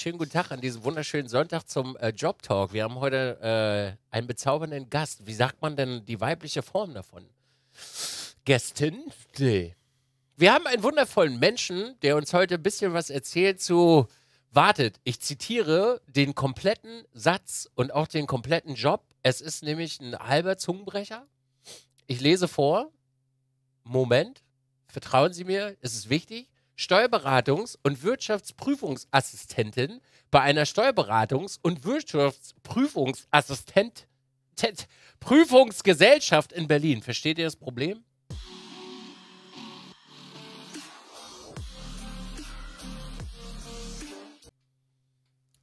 schönen guten Tag an diesem wunderschönen Sonntag zum äh, Job Talk. Wir haben heute äh, einen bezaubernden Gast. Wie sagt man denn die weibliche Form davon? Gästin? Nee. Wir haben einen wundervollen Menschen, der uns heute ein bisschen was erzählt zu, wartet, ich zitiere den kompletten Satz und auch den kompletten Job. Es ist nämlich ein halber Zungenbrecher. Ich lese vor. Moment, vertrauen Sie mir, es ist wichtig. Steuerberatungs- und Wirtschaftsprüfungsassistentin bei einer Steuerberatungs- und Wirtschaftsprüfungsassistent Prüfungsgesellschaft in Berlin. Versteht ihr das Problem?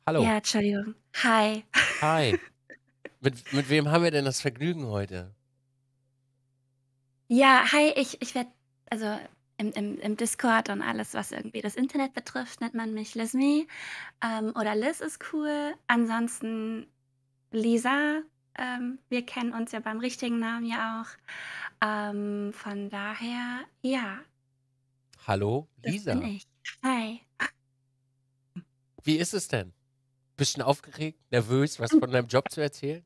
Hallo. Ja, Entschuldigung. Hi. Hi. Mit, mit wem haben wir denn das Vergnügen heute? Ja, hi, ich, ich werde, also im, im, im Discord und alles, was irgendwie das Internet betrifft, nennt man mich Lizme. Ähm, oder Liz ist cool. Ansonsten Lisa. Ähm, wir kennen uns ja beim richtigen Namen ja auch. Ähm, von daher, ja, Hallo, das Lisa. bin ich. Hi. Wie ist es denn? Bisschen aufgeregt, nervös, was von deinem Job zu erzählen?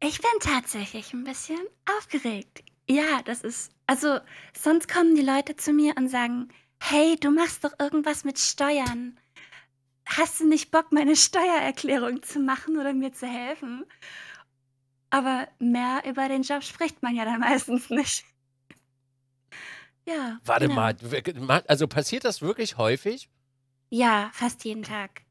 Ich bin tatsächlich ein bisschen aufgeregt. Ja, das ist, also sonst kommen die Leute zu mir und sagen, hey, du machst doch irgendwas mit Steuern. Hast du nicht Bock, meine Steuererklärung zu machen oder mir zu helfen? Aber mehr über den Job spricht man ja dann meistens nicht. Ja, Warte genau. mal, also passiert das wirklich häufig? Ja, fast jeden Tag.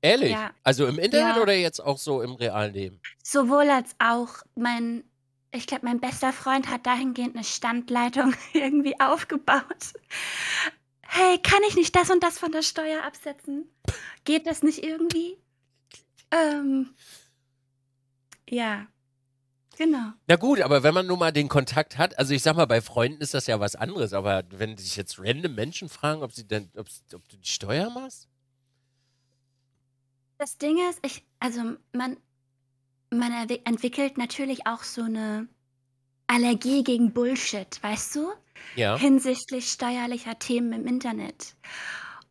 Ehrlich? Ja. Also im Internet Ja. oder jetzt auch so im realen Leben? Sowohl als auch mein, ich glaube, mein bester Freund hat dahingehend eine Standleitung irgendwie aufgebaut. Hey, kann ich nicht das und das von der Steuer absetzen? Geht das nicht irgendwie? Ähm, ja, genau. Na gut, aber wenn man nun mal den Kontakt hat, also ich sag mal, bei Freunden ist das ja was anderes, aber wenn sich jetzt random Menschen fragen, ob sie denn, ob, ob du die Steuer machst? Das Ding ist, ich, also man, man entwickelt natürlich auch so eine Allergie gegen Bullshit, weißt du? Ja. hinsichtlich steuerlicher Themen im Internet.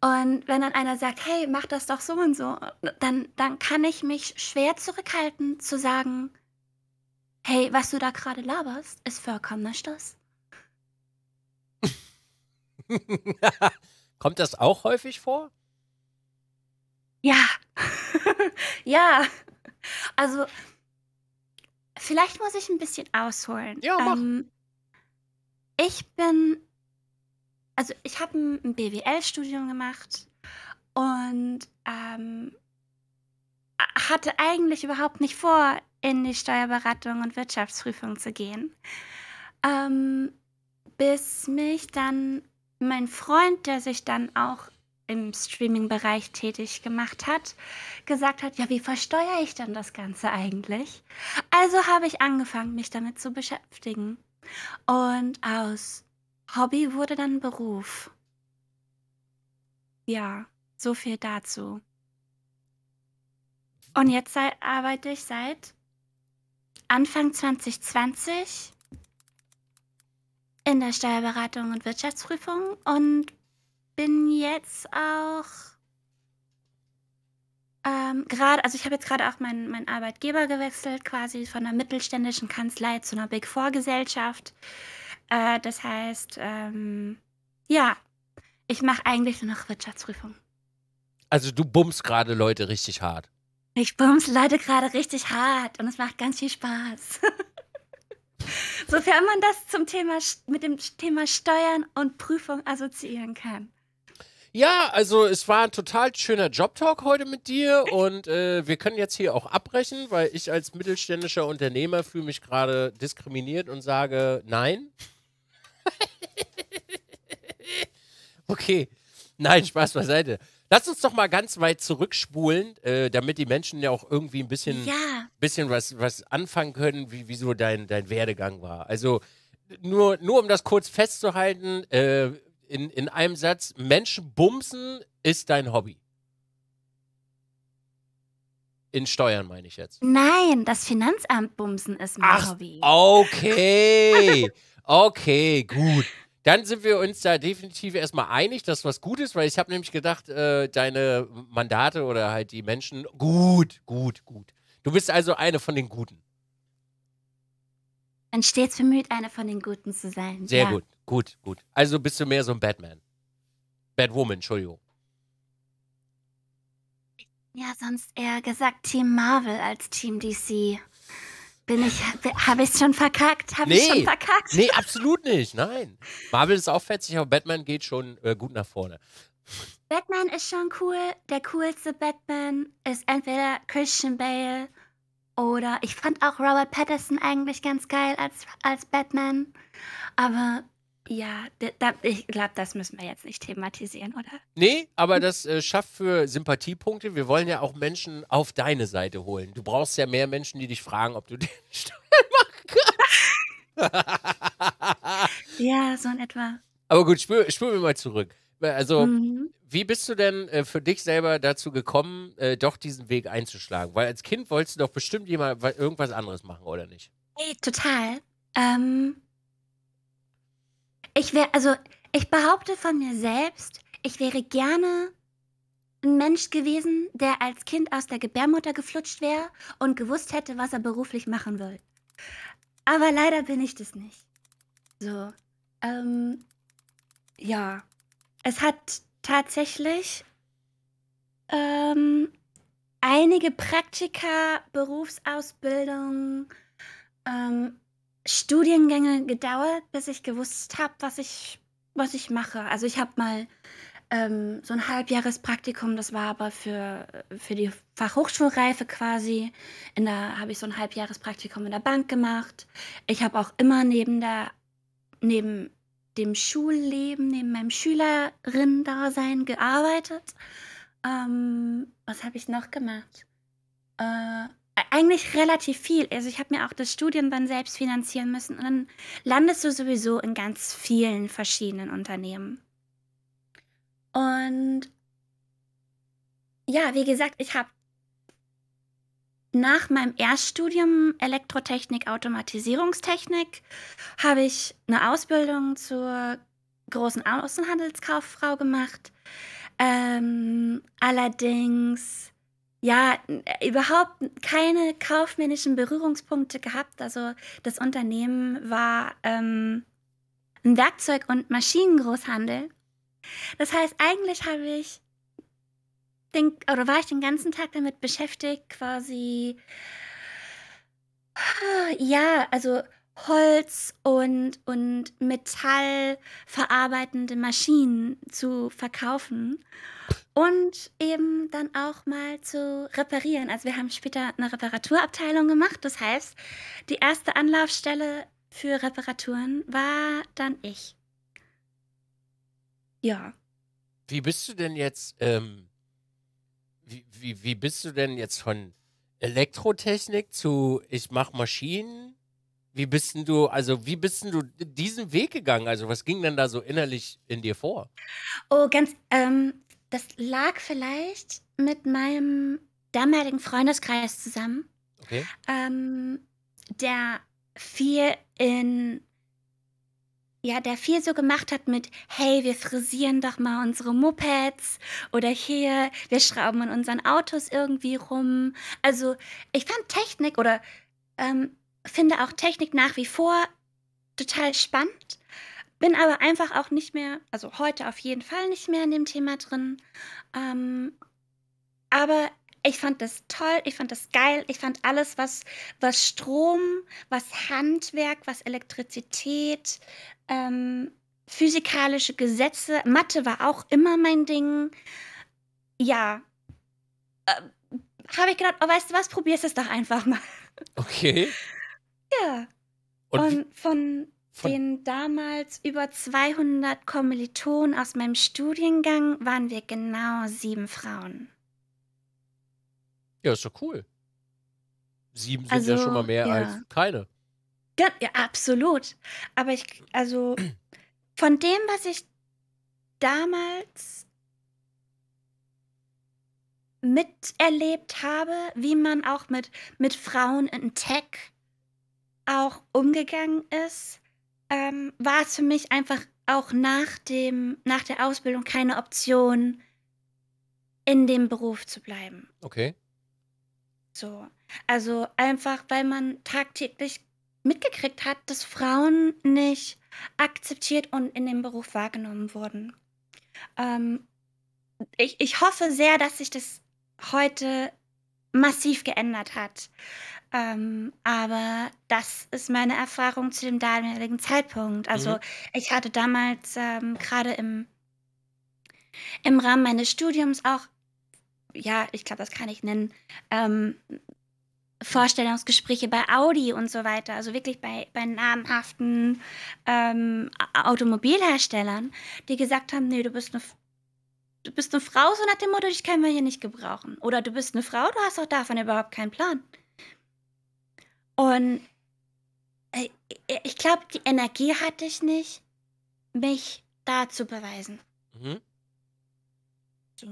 Und wenn dann einer sagt, hey, mach das doch so und so, dann, dann kann ich mich schwer zurückhalten zu sagen, hey, was du da gerade laberst, ist vollkommener Stoß. Kommt das auch häufig vor? Ja, ja. Also, vielleicht muss ich ein bisschen ausholen. Ja, mach. Ähm, ich bin, also ich habe ein, BWL-Studium gemacht und ähm, hatte eigentlich überhaupt nicht vor, in die Steuerberatung und Wirtschaftsprüfung zu gehen. Ähm, bis mich dann mein Freund, der sich dann auch im Streaming-Bereich tätig gemacht hat, gesagt hat, ja, wie versteuere ich denn das Ganze eigentlich? Also habe ich angefangen, mich damit zu beschäftigen. Und aus Hobby wurde dann Beruf. Ja, so viel dazu. Und jetzt arbeite ich seit Anfang 2020 in der Steuerberatung und Wirtschaftsprüfung und bin jetzt auch ähm, gerade, also ich habe jetzt gerade auch meinen meinen Arbeitgeber gewechselt, quasi von einer mittelständischen Kanzlei zu einer Big Four Gesellschaft. Äh, das heißt, ähm, ja, ich mache eigentlich nur noch Wirtschaftsprüfung. Also du bummst gerade Leute richtig hart. Ich bums Leute gerade richtig hart und es macht ganz viel Spaß. Sofern man das zum Thema mit dem Thema Steuern und Prüfung assoziieren kann. Ja, also es war ein total schöner Jobtalk heute mit dir und äh, wir können jetzt hier auch abbrechen, weil ich als mittelständischer Unternehmer fühle mich gerade diskriminiert und sage nein. okay, nein, Spaß beiseite. Lass uns doch mal ganz weit zurückspulen, äh, damit die Menschen ja auch irgendwie ein bisschen, Ja, bisschen was, was anfangen können, wie, wie so dein, dein Werdegang war. Also nur, nur um das kurz festzuhalten, äh, in, in einem Satz, Menschen bumsen ist dein Hobby. In Steuern meine ich jetzt. nein, das Finanzamt bumsen ist mein Ach, Hobby. Okay, okay, gut. Dann sind wir uns da definitiv erstmal einig, dass was gut ist, weil ich habe nämlich gedacht, äh, deine Mandate oder halt die Menschen, gut, gut, gut. Du bist also eine von den Guten. Man stets bemüht, eine von den Guten zu sein. Sehr ja. gut, gut, gut. Also bist du mehr so ein Batman. Batwoman, Entschuldigung. Ja, sonst eher gesagt Team Marvel als Team DC. Bin ich, habe ich schon verkackt? Habe ich schon verkackt? Nee, absolut nicht. Nein. Marvel ist auch fetzig, aber Batman geht schon äh, gut nach vorne. Batman ist schon cool. Der coolste Batman ist entweder Christian Bale oder ich fand auch Robert Patterson eigentlich ganz geil als, als Batman. Aber ja, da, ich glaube, das müssen wir jetzt nicht thematisieren, oder? Nee, aber das äh, schafft für Sympathiepunkte. Wir wollen ja auch Menschen auf deine Seite holen. Du brauchst ja mehr Menschen, die dich fragen, ob du den Steuern machen kannst. ja, so in etwa. Aber gut, spür, spür mir mal zurück. Also, mhm. wie bist du denn äh, für dich selber dazu gekommen, äh, doch diesen Weg einzuschlagen? Weil als Kind wolltest du doch bestimmt jemand irgendwas anderes machen, oder nicht? Hey, total. Ähm, ich wäre, also ich behaupte von mir selbst, ich wäre gerne ein Mensch gewesen, der als Kind aus der Gebärmutter geflutscht wäre und gewusst hätte, was er beruflich machen will. Aber leider bin ich das nicht. So. Ähm, ja. Es hat tatsächlich ähm, einige Praktika, Berufsausbildung, ähm, Studiengänge gedauert, bis ich gewusst habe, was ich, was ich mache. Also ich habe mal ähm, so ein Halbjahrespraktikum, das war aber für, für die Fachhochschulreife quasi. In der habe ich so ein Halbjahrespraktikum in der Bank gemacht. Ich habe auch immer neben der, neben dem Schulleben, neben meinem Schülerin-Dasein gearbeitet. Ähm, was habe ich noch gemacht? Äh, eigentlich relativ viel. Also ich habe mir auch das Studium dann selbst finanzieren müssen und dann landest du sowieso in ganz vielen verschiedenen Unternehmen. Und ja, wie gesagt, ich habe nach meinem Erststudium Elektrotechnik, Automatisierungstechnik habe ich eine Ausbildung zur großen Außenhandelskauffrau gemacht. Ähm, allerdings ja, äh, überhaupt keine kaufmännischen Berührungspunkte gehabt. Also das Unternehmen war ähm, ein Werkzeug- und Maschinengroßhandel. Das heißt, eigentlich habe ich den, oder war ich den ganzen Tag damit beschäftigt, quasi ja, also Holz und, und Metall verarbeitende Maschinen zu verkaufen und eben dann auch mal zu reparieren. Also wir haben später eine Reparaturabteilung gemacht. Das heißt, die erste Anlaufstelle für Reparaturen war dann ich. Ja. Wie bist du denn jetzt, ähm, wie, wie, wie bist du denn jetzt von Elektrotechnik zu ich mache Maschinen? Wie bist denn du, also wie bist denn du diesen Weg gegangen? Also was ging denn da so innerlich in dir vor? Oh, ganz, ähm, das lag vielleicht mit meinem damaligen Freundeskreis zusammen, Okay. ähm, der viel in, ja, der viel so gemacht hat mit, hey, wir frisieren doch mal unsere Mopeds oder hier, wir schrauben in unseren Autos irgendwie rum. Also ich fand Technik oder ähm, finde auch Technik nach wie vor total spannend. Bin aber einfach auch nicht mehr, also heute auf jeden Fall nicht mehr in dem Thema drin. Ähm, aber ich fand das toll, ich fand das geil, ich fand alles, was, was Strom, was Handwerk, was Elektrizität, ähm, physikalische Gesetze, Mathe war auch immer mein Ding. Ja, äh, habe ich gedacht, oh, weißt du was, probierst es doch einfach mal. Okay. Ja. Und, Und von, von den damals über 200 Kommilitonen aus meinem Studiengang waren wir genau sieben Frauen. Ja, ist doch cool. Sieben sind also, ja schon mal also, mehr ja. als keine. Ja, ja, absolut. Aber ich, also von dem, was ich damals miterlebt habe, wie man auch mit, mit Frauen in Tech auch umgegangen ist, ähm, war es für mich einfach auch nach dem nach der Ausbildung keine Option, in dem Beruf zu bleiben. Okay. So. Also, einfach, weil man tagtäglich mitgekriegt hat, dass Frauen nicht akzeptiert und in dem Beruf wahrgenommen wurden. Ähm, ich ich hoffe sehr, dass sich das heute massiv geändert hat. Ähm, aber das ist meine Erfahrung zu dem damaligen Zeitpunkt. Also, Mhm. ich hatte damals, ähm, grade im im Rahmen meines Studiums auch ja, ich glaube, das kann ich nennen, ähm, Vorstellungsgespräche bei Audi und so weiter, also wirklich bei bei namhaften, ähm, Automobilherstellern, die gesagt haben: „Ne, du bist 'ne F du bist 'ne Frau, so nach dem Motto, dich können wir hier nicht gebrauchen.“ Oder: „Du bist 'ne Frau, du hast doch davon überhaupt keinen Plan.“ Und, äh, i ich glaube, die Energie hatte ich nicht, mich da zu beweisen. Mhm. So.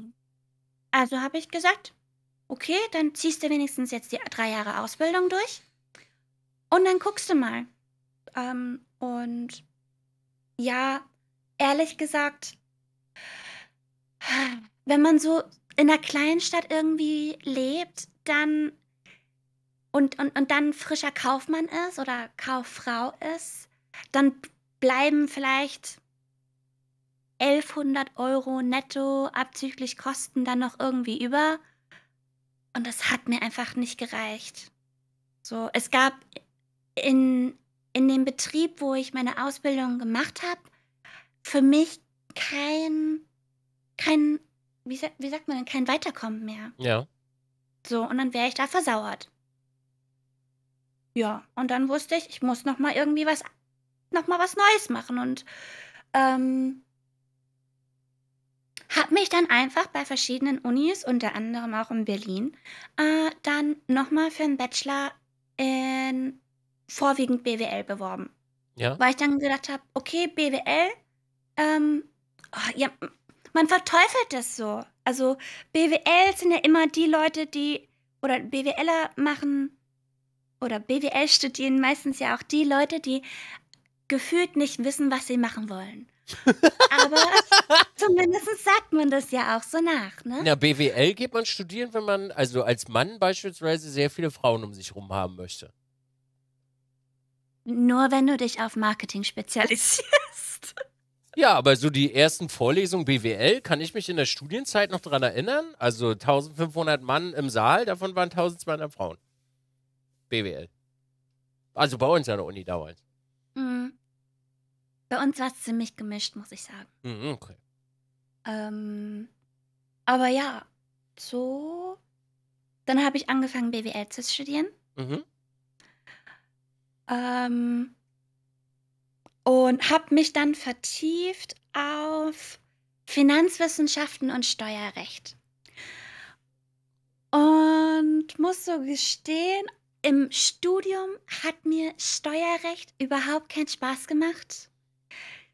Also habe ich gesagt: „Okay, dann ziehst du wenigstens jetzt die 3 Jahre Ausbildung durch und dann guckst du mal.“ Ähm, und ja, ehrlich gesagt wenn man so in 'ner Kleinstadt irgendwie lebt, dann und und und dann frischer Kaufmann ist oder Kauffrau ist, dann bleiben vielleicht 1.100 € netto abzüglich Kosten dann noch irgendwie über. Und das hat mir einfach nicht gereicht. So, es gab in in dem Betrieb, wo ich meine Ausbildung gemacht habe, für mich kein kein wie wie sagt man denn, kein Weiterkommen mehr. Ja. So, und dann wäre ich da versauert. Ja, und dann wusste ich, ich muss noch mal irgendwie was noch mal was Neues machen und, ähm habe mich dann einfach bei verschiedenen Unis, unter anderem auch in Berlin, äh, dann noch mal für 'n Bachelor in vorwiegend BWL beworben. Ja. Weil ich dann gedacht habe: „Okay, BWL, ähm, oh, ja, man verteufelt das so.“ Also, BWL sind ja immer die Leute, die oder BWLer machen oder BWL studieren meistens ja auch die Leute, die gefühlt nicht wissen, was sie machen wollen. Aber zumindest sagt man das ja auch so nach, ne? Ja, BWL geht man studieren, wenn man also als Mann beispielsweise sehr viele Frauen um sich rum haben möchte. Nur wenn du dich auf Marketing spezialisierst. Ja, aber so die ersten Vorlesungen BWL, kann ich mich in der Studienzeit noch dran erinnern? Also 1.500 Mann im Saal, davon waren 1.200 Frauen. BWL. Also bei uns an der Uni damals. Mhm. Bei uns war's ziemlich gemischt, muss ich sagen. Mhm, okay. Ähm, aber ja, so dann habe ich angefangen, BWL zu studieren. Mhm. Ähm und habe mich dann vertieft auf Finanzwissenschaften und Steuerrecht. Und muss so gestehen, im Studium hat mir Steuerrecht überhaupt keinen Spaß gemacht.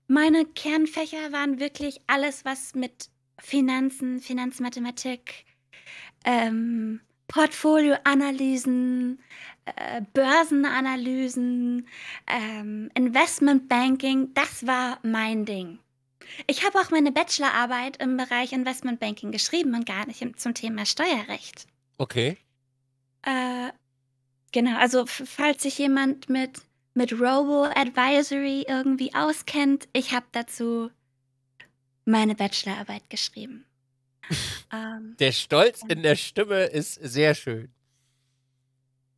Meine Kernfächer waren wirklich alles, was mit Finanzen, Finanzmathematik, ähm, Portfolioanalysen, äh, Börsenanalysen, ähm, Investmentbanking, das war mein Ding. Ich habe auch meine Bachelorarbeit im Bereich Investmentbanking geschrieben und gar nicht im zum Thema Steuerrecht. Okay. Äh, genau, also falls sich jemand mit mit Robo-Advisory irgendwie auskennt, ich habe dazu meine Bachelorarbeit geschrieben. Ähm, Der Stolz in der Stimme ist sehr schön.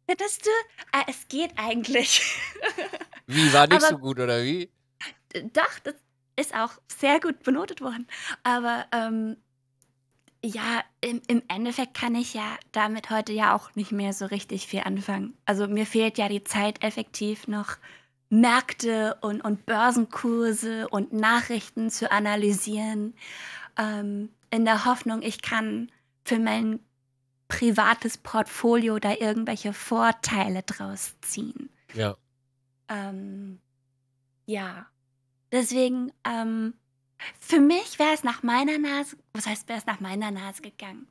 Findest du? Ah, es geht eigentlich. Wie, war nicht Aber so gut oder wie? Doch, das ist auch sehr gut benotet worden. Aber, ähm, ja, im im Endeffekt kann ich ja damit heute ja auch nicht mehr so richtig viel anfangen. Also, mir fehlt ja die Zeit, effektiv noch Märkte und und Börsenkurse und Nachrichten zu analysieren, ähm, in der Hoffnung, ich kann für mein privates Portfolio da irgendwelche Vorteile draus ziehen. Ja. Ähm, ja. Deswegen, ähm, für mich wäre es nach meiner Nase was heißt, wäre es nach meiner Nase gegangen?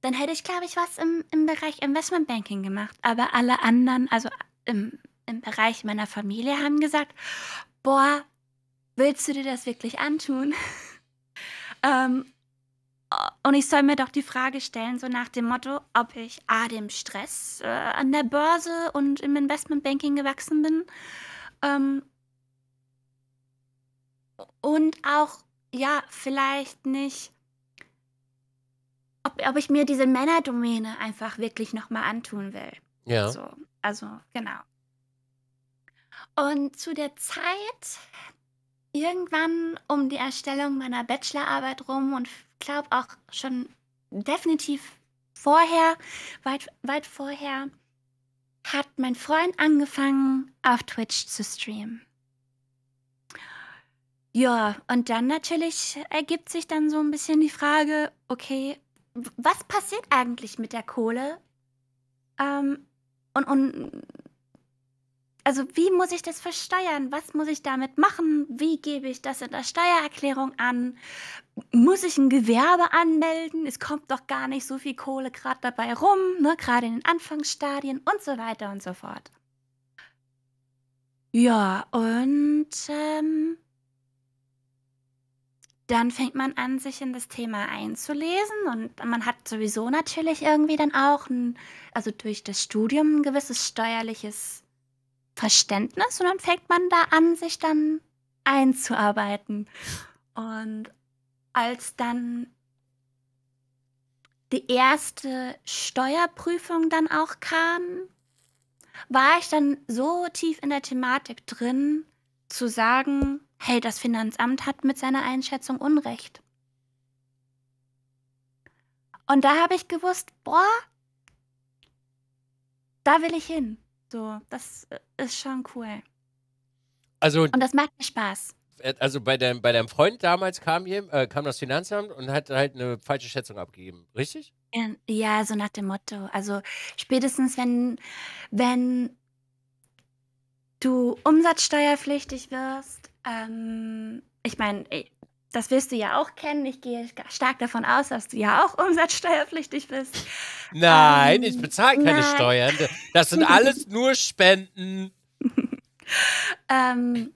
Dann hätte ich, glaube ich, was im im Bereich Investmentbanking gemacht. Aber alle anderen, also im im Bereich meiner Familie haben gesagt: „Boah, willst du dir das wirklich antun? ähm, und ich soll mir doch die Frage stellen, so nach dem Motto, ob ich A, dem Stress äh, an der Börse und im Investmentbanking gewachsen bin ähm, und auch, ja, vielleicht nicht, ob, ob ich mir diese Männerdomäne einfach wirklich nochmal antun will. Ja. So, also, genau. Und zu der Zeit, irgendwann um die Erstellung meiner Bachelorarbeit rum und glaube auch schon definitiv vorher, weit, weit vorher, hat mein Freund angefangen, auf Twitch zu streamen. Ja, und dann natürlich ergibt sich dann so ein bisschen die Frage, okay, was passiert eigentlich mit der Kohle? Ähm, und, und also wie muss ich das versteuern? Was muss ich damit machen? Wie gebe ich das in der Steuererklärung an? Muss ich ein Gewerbe anmelden? Es kommt doch gar nicht so viel Kohle gerade dabei rum, ne? gerade in den Anfangsstadien und so weiter und so fort. Ja, und ähm, dann fängt man an, sich in das Thema einzulesen und man hat sowieso natürlich irgendwie dann auch, ein, also durch das Studium, ein gewisses steuerliches Verständnis und dann fängt man da an, sich dann einzuarbeiten. Und als dann die erste Steuerprüfung dann auch kam, war ich dann so tief in der Thematik drin, zu sagen, hey, das Finanzamt hat mit seiner Einschätzung Unrecht. Und da habe ich gewusst, boah, da will ich hin. So, das äh, ist schon cool. Also, Und das macht mir Spaß. äh, also bei, deinem, bei deinem Freund damals kam, jem- äh, kam das Finanzamt und hat halt eine falsche Schätzung abgegeben. Richtig? Ja, Ja, so nach dem Motto. Also spätestens, wenn, wenn du umsatzsteuerpflichtig wirst, ähm, ich meine, das wirst du ja auch kennen. Ich gehe stark davon aus, dass du ja auch umsatzsteuerpflichtig bist. Nein, Ähm, ich bezahle keine nein. Steuern. Das sind alles nur Spenden. Ähm,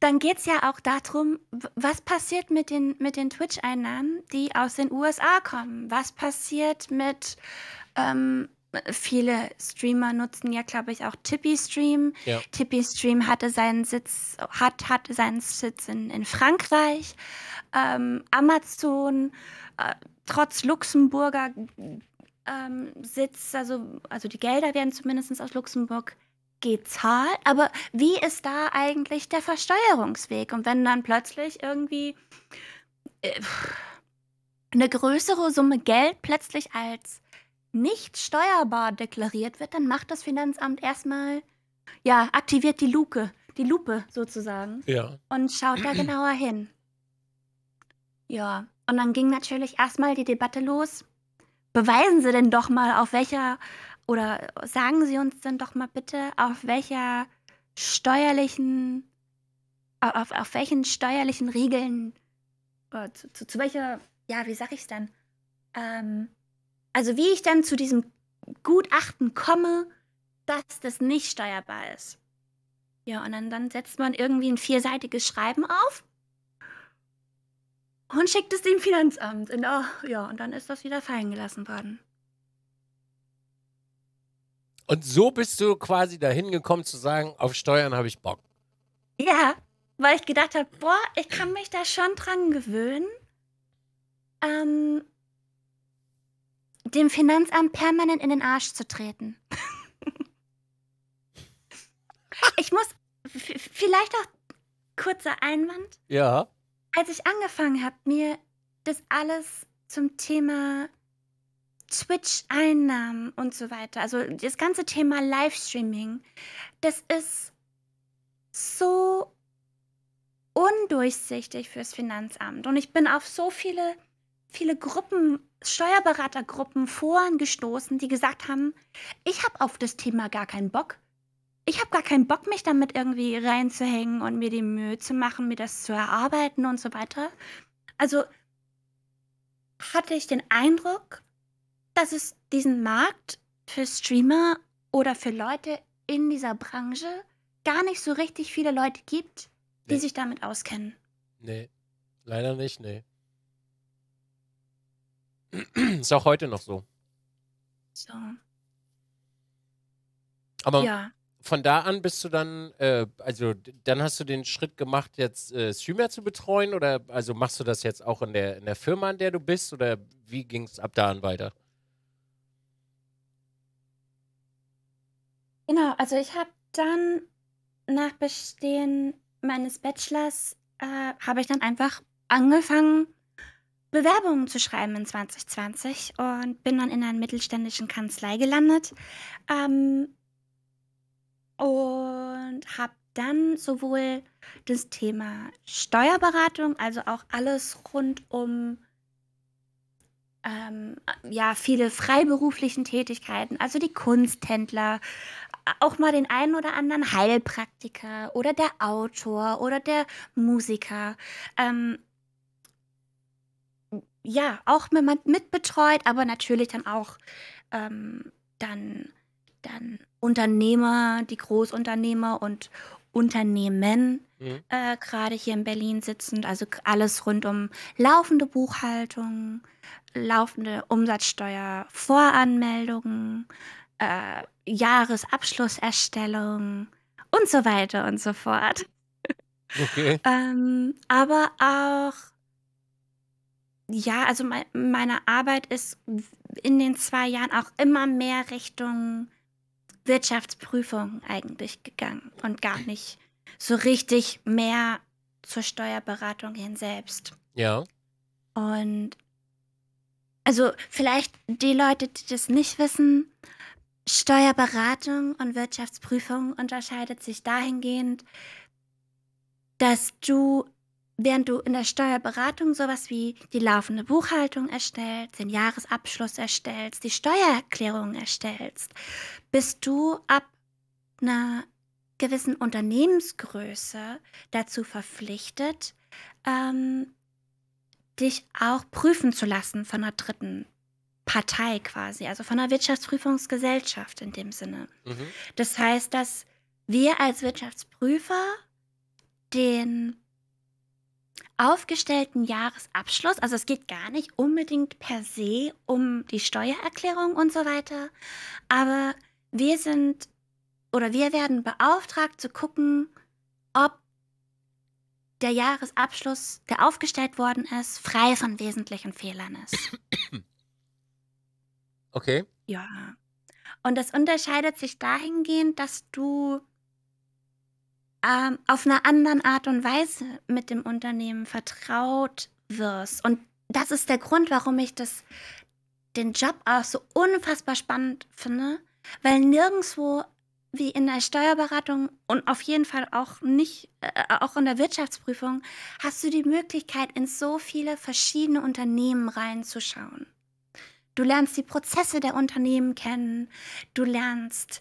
dann geht es ja auch darum, was passiert mit den, mit den Twitch-Einnahmen, die aus den USA kommen? Was passiert mit, ähm, viele Streamer nutzen ja, glaube ich, auch Tippy Stream. Ja. Tippy Stream hatte seinen Sitz, hat, hatte seinen Sitz in, in Frankreich. Ähm, Amazon, äh, trotz Luxemburger ähm, Sitz, also, also die Gelder werden zumindest aus Luxemburg gezahlt, aber wie ist da eigentlich der Versteuerungsweg? Und wenn dann plötzlich irgendwie äh, eine größere Summe Geld plötzlich als nicht steuerbar deklariert wird, dann macht das Finanzamt erstmal, ja, aktiviert die Luke, die Lupe sozusagen Ja. und schaut da genauer hin. Ja, und dann ging natürlich erstmal die Debatte los. Beweisen Sie denn doch mal, auf welcher, oder sagen Sie uns denn doch mal bitte, auf welcher steuerlichen, auf, auf welchen steuerlichen Regeln, äh, zu, zu, zu welcher, ja, wie sag ich's denn? Ähm, also wie ich dann zu diesem Gutachten komme, dass das nicht steuerbar ist. Ja, und dann, dann setzt man irgendwie ein vierseitiges Schreiben auf und schickt es dem Finanzamt. Und, oh, ja, und dann ist das wieder fallen gelassen worden. Und so bist du quasi dahin gekommen zu sagen, auf Steuern habe ich Bock. Ja, weil ich gedacht habe, boah, ich kann mich da schon dran gewöhnen, ähm, dem Finanzamt permanent in den Arsch zu treten. ich muss, vielleicht auch kurzer Einwand. Ja. als ich angefangen habe, mir das alles zum Thema Twitch-Einnahmen und so weiter, also das ganze Thema Livestreaming, das ist so undurchsichtig fürs Finanzamt. Und ich bin auf so viele, viele Gruppen, Steuerberatergruppen, Foren gestoßen, die gesagt haben, ich habe auf das Thema gar keinen Bock. Ich habe gar keinen Bock, mich damit irgendwie reinzuhängen und mir die Mühe zu machen, mir das zu erarbeiten und so weiter. Also hatte ich den Eindruck, dass es diesen Markt für Streamer oder für Leute in dieser Branche gar nicht so richtig viele Leute gibt, die Nee. sich damit auskennen. Nee, leider nicht, nee. Ist auch heute noch so. So. Aber Ja. von da an bist du dann, äh, also dann hast du den Schritt gemacht, jetzt äh, Streamer zu betreuen oder also machst du das jetzt auch in der, in der Firma, in der du bist oder wie ging es ab da an weiter? Genau, also ich habe dann nach Bestehen meines Bachelors äh, habe ich dann einfach angefangen, Bewerbungen zu schreiben in 2020 und bin dann in einer mittelständischen Kanzlei gelandet ähm, und habe dann sowohl das Thema Steuerberatung, also auch alles rund um ähm, ja, viele freiberuflichen Tätigkeiten, also die Kunsthändler, auch mal den einen oder anderen Heilpraktiker oder der Autor oder der Musiker. Ähm, ja, auch mit, mitbetreut, aber natürlich dann auch ähm, dann, dann Unternehmer, die Großunternehmer und Unternehmen, Mhm. äh, gerade hier in Berlin sitzend, also alles rund um laufende Buchhaltung, laufende Umsatzsteuervoranmeldungen, äh, Jahresabschlusserstellung und so weiter und so fort. Okay. Ähm, aber auch, ja, also mei meine Arbeit ist in den 2 Jahren auch immer mehr Richtung Wirtschaftsprüfung eigentlich gegangen und gar nicht so richtig mehr zur Steuerberatung hin selbst. Ja. Und also vielleicht die Leute, die das nicht wissen, Steuerberatung und Wirtschaftsprüfung unterscheidet sich dahingehend, dass du, während du in der Steuerberatung sowas wie die laufende Buchhaltung erstellst, den Jahresabschluss erstellst, die Steuererklärung erstellst, bist du ab einer gewissen Unternehmensgröße dazu verpflichtet, ähm, dich auch prüfen zu lassen von einer dritten Partei quasi, also von einer Wirtschaftsprüfungsgesellschaft in dem Sinne. Mhm. Das heißt, dass wir als Wirtschaftsprüfer den aufgestellten Jahresabschluss, also es geht gar nicht unbedingt per se um die Steuererklärung und so weiter, aber wir sind oder wir werden beauftragt zu gucken, ob der Jahresabschluss, der aufgestellt worden ist, frei von wesentlichen Fehlern ist. Okay. Ja. Und das unterscheidet sich dahingehend, dass du ähm, auf einer anderen Art und Weise mit dem Unternehmen vertraut wirst. Und das ist der Grund, warum ich das, den Job auch so unfassbar spannend finde, weil nirgendwo wie in der Steuerberatung und auf jeden Fall auch nicht, äh, auch in der Wirtschaftsprüfung, hast du die Möglichkeit, in so viele verschiedene Unternehmen reinzuschauen. Du lernst die Prozesse der Unternehmen kennen, du lernst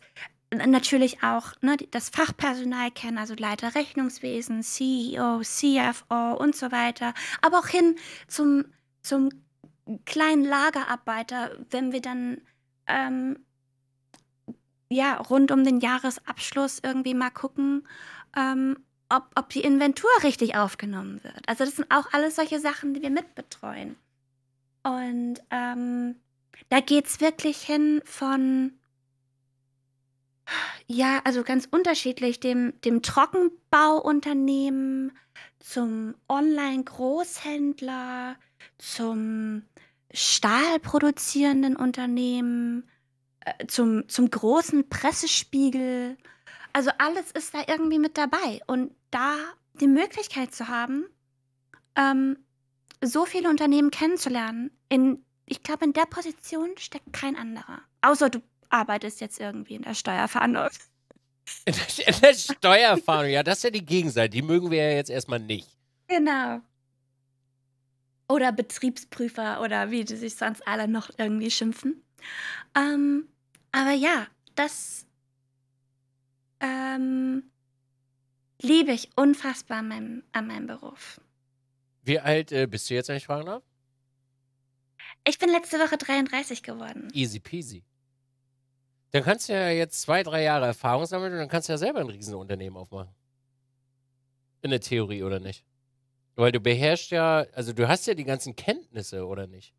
natürlich auch ne, das Fachpersonal kennen, also Leiter Rechnungswesen, CEO, CFO und so weiter, aber auch hin zum, zum kleinen Lagerarbeiter, wenn wir dann ähm, ja rund um den Jahresabschluss irgendwie mal gucken, ähm, ob, ob die Inventur richtig aufgenommen wird. Also das sind auch alles solche Sachen, die wir mitbetreuen. Und ähm, da geht es wirklich hin von, ja, also ganz unterschiedlich, dem, dem Trockenbauunternehmen zum Online-Großhändler, zum Stahlproduzierenden Unternehmen, äh, zum, zum großen Pressespiegel. Also alles ist da irgendwie mit dabei. Und da die Möglichkeit zu haben, ähm, so viele Unternehmen kennenzulernen, in, ich glaube, in der Position steckt kein anderer. Außer du arbeitest jetzt irgendwie in der Steuerverhandlung. In der, in der Steuerfahndung, ja, das ist ja die Gegenseite. Die mögen wir ja jetzt erstmal nicht. Genau. Oder Betriebsprüfer oder wie die sich sonst alle noch irgendwie schimpfen. Ähm, aber ja, das ähm, liebe ich unfassbar an meinem, an meinem Beruf. Wie alt äh, bist du jetzt, wenn ich fragen darf? Ich bin letzte Woche 33 geworden. Easy peasy. Dann kannst du ja jetzt zwei, drei Jahre Erfahrung sammeln und dann kannst du ja selber ein Riesenunternehmen aufmachen. In der Theorie, oder nicht? Weil du beherrschst ja, also du hast ja die ganzen Kenntnisse, oder nicht?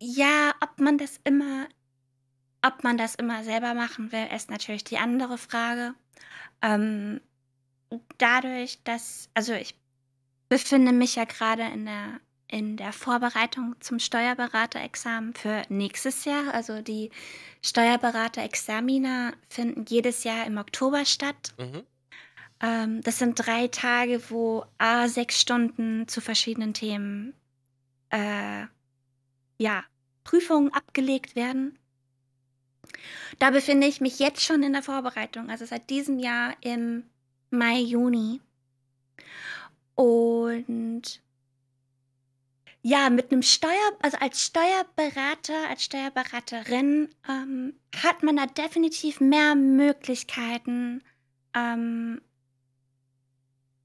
Ja, ob man das immer ob man das immer selber machen will, ist natürlich die andere Frage. Ähm, dadurch, dass also ich befinde mich ja gerade in der in der Vorbereitung zum Steuerberaterexamen für nächstes Jahr. Also die Steuerberaterexamina finden jedes Jahr im Oktober statt. Mhm. Ähm, das sind drei Tage, wo A sechs Stunden zu verschiedenen Themen äh, ja, Prüfungen abgelegt werden. Da befinde ich mich jetzt schon in der Vorbereitung, also seit diesem Jahr im Mai, Juni. Und ja, mit einem Steuer, also als Steuerberater, als Steuerberaterin ähm, hat man da definitiv mehr Möglichkeiten, ähm,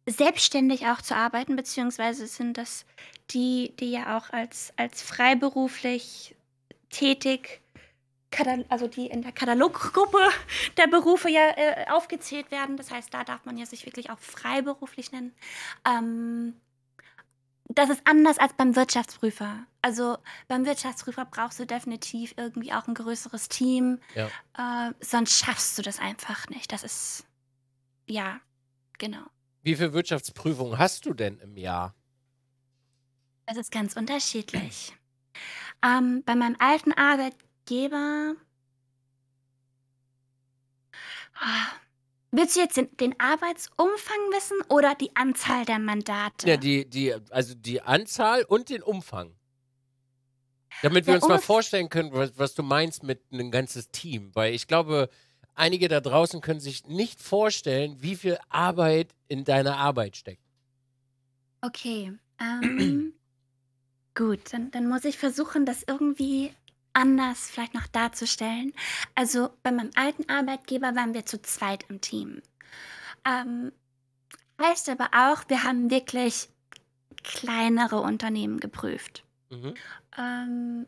selbstständig auch zu arbeiten, beziehungsweise sind das die, die ja auch als, als freiberuflich tätig also die in der Kataloggruppe der Berufe ja äh, aufgezählt werden. Das heißt, da darf man ja sich wirklich auch freiberuflich nennen. Ähm, das ist anders als beim Wirtschaftsprüfer. Also beim Wirtschaftsprüfer brauchst du definitiv irgendwie auch ein größeres Team. Ja. Äh, sonst schaffst du das einfach nicht. Das ist, ja, genau. Wie viele Wirtschaftsprüfungen hast du denn im Jahr? Das ist ganz unterschiedlich. Ähm, bei meinem alten Arbeitgeber. Ah, willst du jetzt den, den Arbeitsumfang wissen oder die Anzahl der Mandate? Ja, die, die, also die Anzahl und den Umfang. Damit wir Der uns mal Umf- vorstellen können, was, was du meinst mit einem ganzes Team. Weil ich glaube, einige da draußen können sich nicht vorstellen, wie viel Arbeit in deiner Arbeit steckt. Okay. Ähm, gut, dann, dann muss ich versuchen, das irgendwie anders vielleicht noch darzustellen. Also bei meinem alten Arbeitgeber waren wir zu zweit im Team. Ähm, heißt aber auch, wir haben wirklich kleinere Unternehmen geprüft. Mhm. Ähm,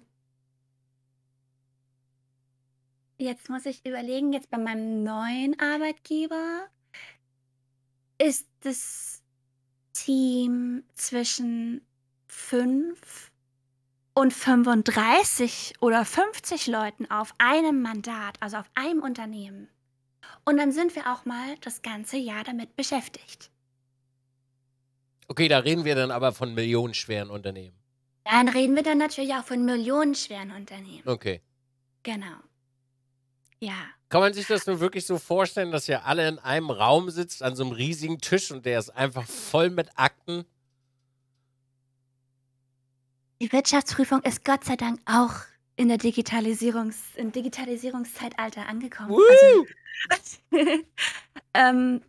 jetzt muss ich überlegen, jetzt bei meinem neuen Arbeitgeber ist das Team zwischen 5 und 35 oder 50 Leuten auf einem Mandat, also auf einem Unternehmen. Und dann sind wir auch mal das ganze Jahr damit beschäftigt. Okay, da reden wir dann aber von millionenschweren Unternehmen. Dann reden wir dann natürlich auch von millionenschweren Unternehmen. Okay. Genau. Ja. Kann man sich das nur wirklich so vorstellen, dass ihr alle in einem Raum sitzt, an so einem riesigen Tisch und der ist einfach voll mit Akten? Die Wirtschaftsprüfung ist Gott sei Dank auch in der Digitalisierungs im Digitalisierungszeitalter angekommen. Woo! Also, ähm,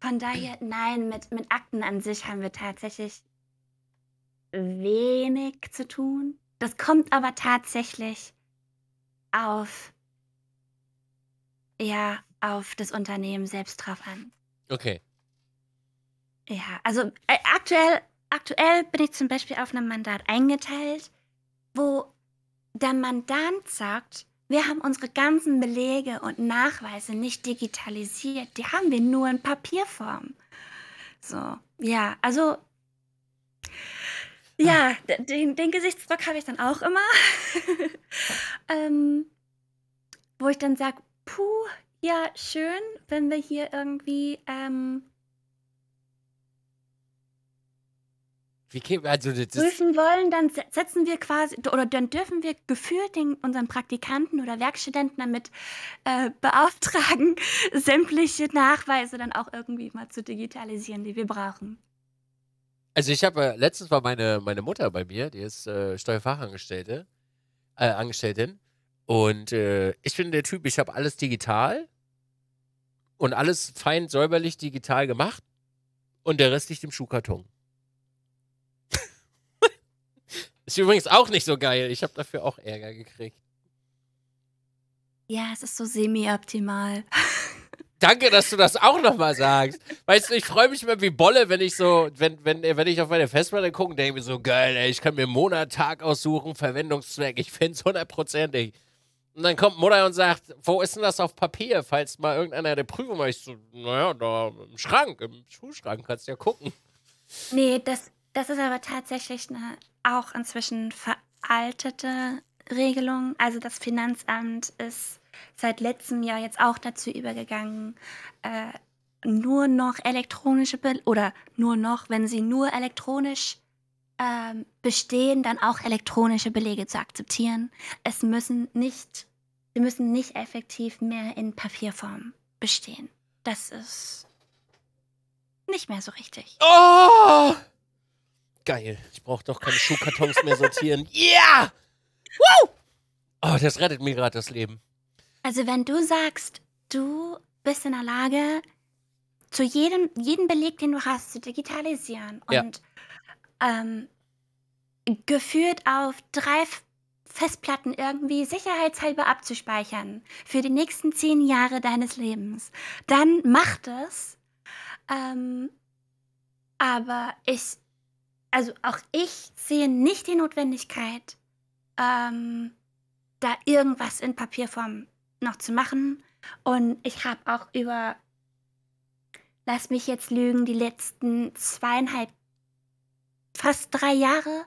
von daher, nein, mit, mit Akten an sich haben wir tatsächlich wenig zu tun. Das kommt aber tatsächlich auf, ja, auf das Unternehmen selbst drauf an. Okay. Ja, also äh, aktuell, aktuell bin ich zum Beispiel auf einem Mandat eingeteilt, wo der Mandant sagt, wir haben unsere ganzen Belege und Nachweise nicht digitalisiert. Die haben wir nur in Papierform. So, ja, also. Ja, d- den, den Gesichtsdruck habe ich dann auch immer. ähm, wo ich dann sage, puh, ja, schön, wenn wir hier irgendwie ähm, Wie käme, also das prüfen wollen, dann se- setzen wir quasi, oder dann dürfen wir gefühlt den, unseren Praktikanten oder Werkstudenten damit äh, beauftragen, sämtliche Nachweise dann auch irgendwie mal zu digitalisieren, die wir brauchen. also ich habe, äh, letztens war meine, meine Mutter bei mir, die ist äh, Steuerfachangestellte, äh, Angestelltin. Und äh, ich bin der Typ, ich habe alles digital und alles fein säuberlich digital gemacht und der Rest liegt im Schuhkarton. Ist übrigens auch nicht so geil. Ich habe dafür auch Ärger gekriegt. Ja, es ist so semi-optimal. Danke, dass du das auch nochmal sagst. Weißt du, ich freue mich immer wie Bolle, wenn ich so, wenn, wenn, wenn ich auf meine Festplatte gucke denke mir so, geil, ey, ich kann mir Monat, Tag aussuchen, Verwendungszweck, ich finde es hundertprozentig. Und dann kommt Mutter und sagt, wo ist denn das auf Papier, falls mal irgendeiner der Prüfung macht? Ich so, naja, da im Schrank, im Schuhschrank, kannst du ja gucken. Nee, das, das ist aber tatsächlich eine auch inzwischen veraltete Regelung. Also das Finanzamt ist seit letztem Jahr jetzt auch dazu übergegangen, äh, nur noch elektronische Be oder nur noch, wenn sie nur elektronisch ähm, bestehen, dann auch elektronische Belege zu akzeptieren. Es müssen nicht, sie müssen nicht effektiv mehr in Papierform bestehen. Das ist nicht mehr so richtig. Oh! Geil. Ich brauche doch keine Schuhkartons mehr sortieren. Yeah! Woo! Oh, das rettet mir gerade das Leben. Also wenn du sagst, du bist in der Lage, zu jedem, jeden Beleg, den du hast, zu digitalisieren Ja. und ähm, geführt auf drei Festplatten irgendwie sicherheitshalber abzuspeichern für die nächsten zehn Jahre deines Lebens, dann mach das. Ähm, aber ich, also auch ich sehe nicht die Notwendigkeit, ähm, da irgendwas in Papierform noch zu machen. Und ich habe auch über, lass mich jetzt lügen, die letzten zweieinhalb, fast drei Jahre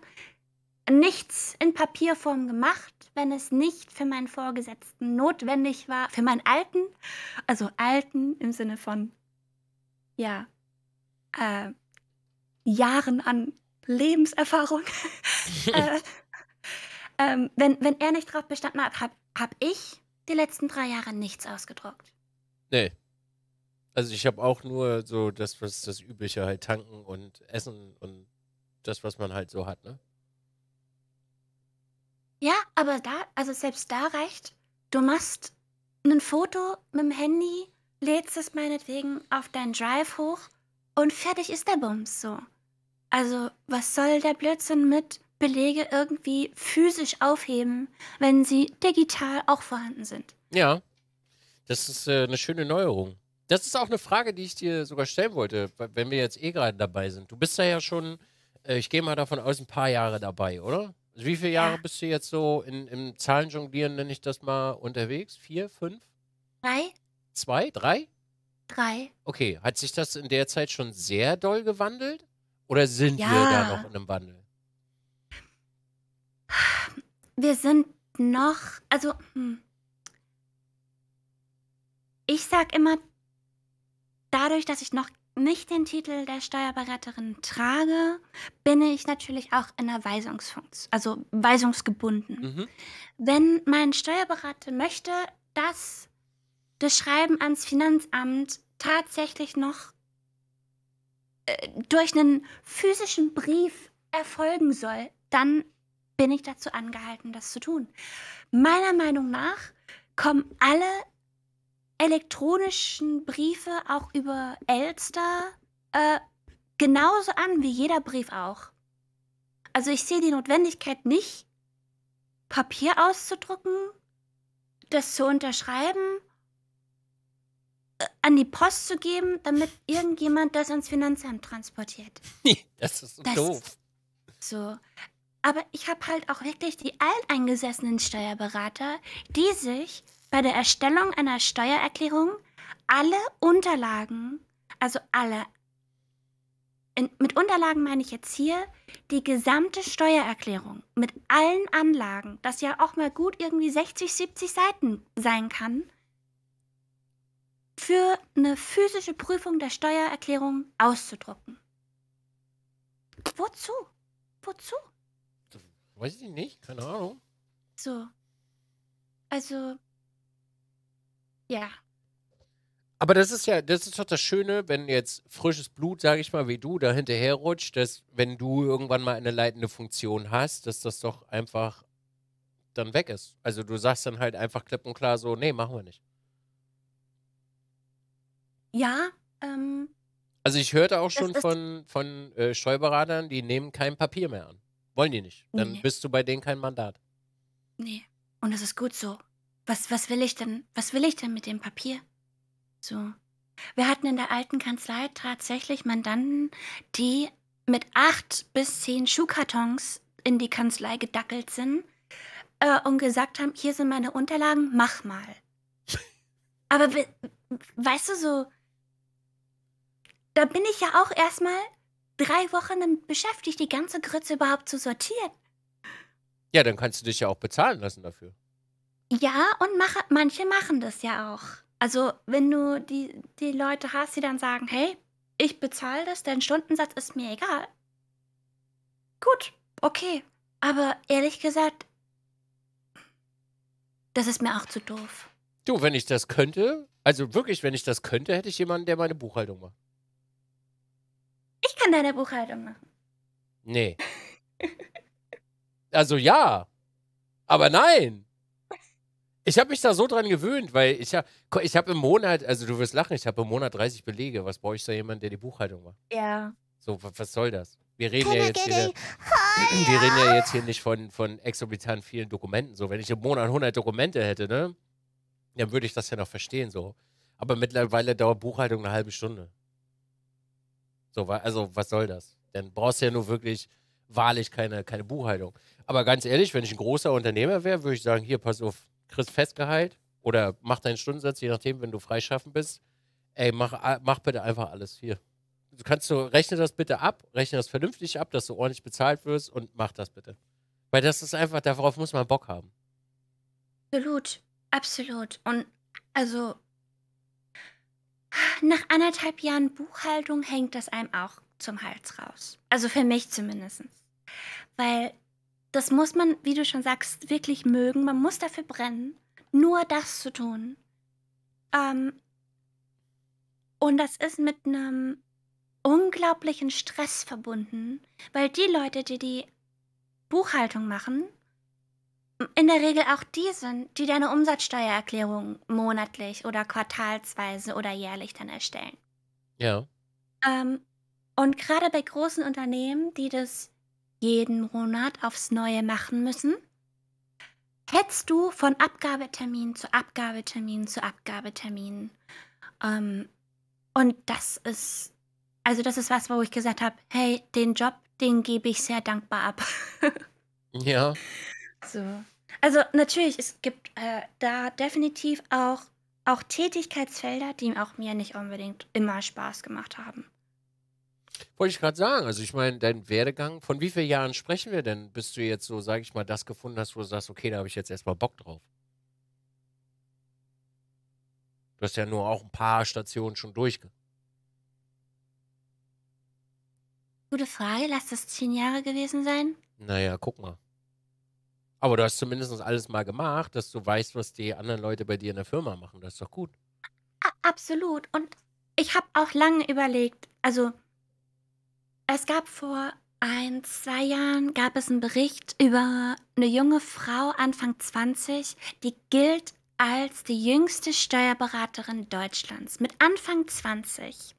nichts in Papierform gemacht, wenn es nicht für meinen Vorgesetzten notwendig war, für meinen Alten, also Alten im Sinne von, ja, äh, Jahren an Lebenserfahrung. äh, ähm, wenn, wenn er nicht drauf bestanden hat, habe hab ich die letzten drei Jahre nichts ausgedruckt. Nee. Also ich habe auch nur so das, was das Übliche halt tanken und essen und das, was man halt so hat, ne? Ja, aber da, also selbst da reicht, du machst ein Foto mit dem Handy, lädst es meinetwegen auf deinen Drive hoch und fertig ist der Bums so. Also, was soll der Blödsinn mit Belege irgendwie physisch aufheben, wenn sie digital auch vorhanden sind? Ja. Das ist äh, eine schöne Neuerung. Das ist auch eine Frage, die ich dir sogar stellen wollte, wenn wir jetzt eh gerade dabei sind. Du bist da ja schon, äh, ich gehe mal davon aus, ein paar Jahre dabei, oder? Also wie viele Jahre Ja. bist du jetzt so in, im Zahlenjonglieren, nenne ich das mal, unterwegs? Vier, fünf, Drei, zwei, drei? drei. Okay, hat sich das in der Zeit schon sehr doll gewandelt? Oder sind wir Ja. da noch in einem Wandel? Wir sind noch, also, hm. ich sag immer, dadurch, dass ich noch nicht den Titel der Steuerberaterin trage, bin ich natürlich auch in der Weisungsfunktion, also weisungsgebunden. Mhm. Wenn mein Steuerberater möchte, dass das Schreiben ans Finanzamt tatsächlich noch durch einen physischen Brief erfolgen soll, dann bin ich dazu angehalten, das zu tun. Meiner Meinung nach kommen alle elektronischen Briefe auch über Elster äh, genauso an wie jeder Brief auch. Also ich sehe die Notwendigkeit nicht, Papier auszudrucken, das zu unterschreiben, an die Post zu geben, damit irgendjemand das ans Finanzamt transportiert. das ist so Das- doof. So. Aber ich habe halt auch wirklich die alteingesessenen Steuerberater, die sich bei der Erstellung einer Steuererklärung alle Unterlagen, also alle, in, mit Unterlagen meine ich jetzt hier die gesamte Steuererklärung mit allen Anlagen, das ja auch mal gut irgendwie 60, 70 Seiten sein kann, für eine physische Prüfung der Steuererklärung auszudrucken. Wozu? Wozu? Weiß ich nicht, keine Ahnung. So. Also. Ja. Aber das ist ja, das ist doch das Schöne, wenn jetzt frisches Blut, sage ich mal, wie du, da hinterher rutscht, dass wenn du irgendwann mal eine leitende Funktion hast, dass das doch einfach dann weg ist. Also du sagst dann halt einfach klipp und klar so, nee, machen wir nicht. Ja, ähm, Also ich hörte auch schon von, von äh, Steuerberatern, die nehmen kein Papier mehr an. Wollen die nicht. Dann Nee. bist du bei denen kein Mandat. nee. Und das ist gut so. Was, was will ich denn, was will ich denn mit dem Papier? So. Wir hatten in der alten Kanzlei tatsächlich Mandanten, die mit acht bis zehn Schuhkartons in die Kanzlei gedackelt sind, äh, und gesagt haben, hier sind meine Unterlagen, mach mal. Aber we weißt du so, da bin ich ja auch erstmal drei Wochen damit beschäftigt, die ganze Grütze überhaupt zu sortieren. Ja, dann kannst du dich ja auch bezahlen lassen dafür. Ja, und mache, manche machen das ja auch. Also, wenn du die, die Leute hast, die dann sagen, hey, ich bezahle das, dein Stundensatz ist mir egal. Gut, okay. Aber ehrlich gesagt, das ist mir auch zu doof. Du, wenn ich das könnte, also wirklich, wenn ich das könnte, hätte ich jemanden, der meine Buchhaltung macht. Ich kann deine Buchhaltung machen. Nee. Also ja, aber nein. Ich habe mich da so dran gewöhnt, weil ich habe ich hab im Monat, also du wirst lachen, ich habe im Monat 30 Belege. Was brauche ich da jemand, der die Buchhaltung macht? Ja. So, wa- was soll das? Wir reden ja jetzt hier, wir reden ja jetzt hier nicht von, von exorbitant vielen Dokumenten. So, wenn ich im Monat 100 Dokumente hätte, ne, dann würde ich das ja noch verstehen, so. Aber mittlerweile dauert Buchhaltung eine halbe Stunde. So, also was soll das? Dann brauchst du ja nur wirklich wahrlich keine, keine Buchhaltung. Aber ganz ehrlich, wenn ich ein großer Unternehmer wäre, würde ich sagen, hier, pass auf, kriegst Festgehalt oder mach deinen Stundensatz, je nachdem, wenn du freischaffen bist. Ey, mach, mach bitte einfach alles hier. Du kannst du, rechne das bitte ab, rechne das vernünftig ab, dass du ordentlich bezahlt wirst und mach das bitte. Weil das ist einfach, darauf muss man Bock haben. Absolut, absolut. Und also nach anderthalb Jahren Buchhaltung hängt das einem auch zum Hals raus. Also für mich zumindest. Weil das muss man, wie du schon sagst, wirklich mögen. Man muss dafür brennen, nur das zu tun. Ähm, und das ist mit einem unglaublichen Stress verbunden, weil die Leute, die die Buchhaltung machen, in der Regel auch die sind, die deine Umsatzsteuererklärung monatlich oder quartalsweise oder jährlich dann erstellen. Ja. Ähm, und gerade bei großen Unternehmen, die das jeden Monat aufs Neue machen müssen, hetzt du von Abgabetermin zu Abgabetermin zu Abgabetermin. Ähm, und das ist, also das ist was, wo ich gesagt habe, hey, den Job, den gebe ich sehr dankbar ab. Ja. So. Also natürlich, es gibt äh, da definitiv auch, auch Tätigkeitsfelder, die auch mir nicht unbedingt immer Spaß gemacht haben. Wollte ich gerade sagen. Also ich meine, dein Werdegang, von wie vielen Jahren sprechen wir denn, bis du jetzt so, sage ich mal, das gefunden hast, wo du sagst, okay, da habe ich jetzt erstmal Bock drauf. Du hast ja nur auch ein paar Stationen schon durchge. Gute Frage, lass das zehn Jahre gewesen sein. Naja, guck mal. Aber du hast zumindest alles mal gemacht, dass du weißt, was die anderen Leute bei dir in der Firma machen. Das ist doch gut. A absolut. Und ich habe auch lange überlegt, also es gab vor ein, zwei Jahren gab es einen Bericht über eine junge Frau, Anfang 20, die gilt als die jüngste Steuerberaterin Deutschlands mit Anfang 20.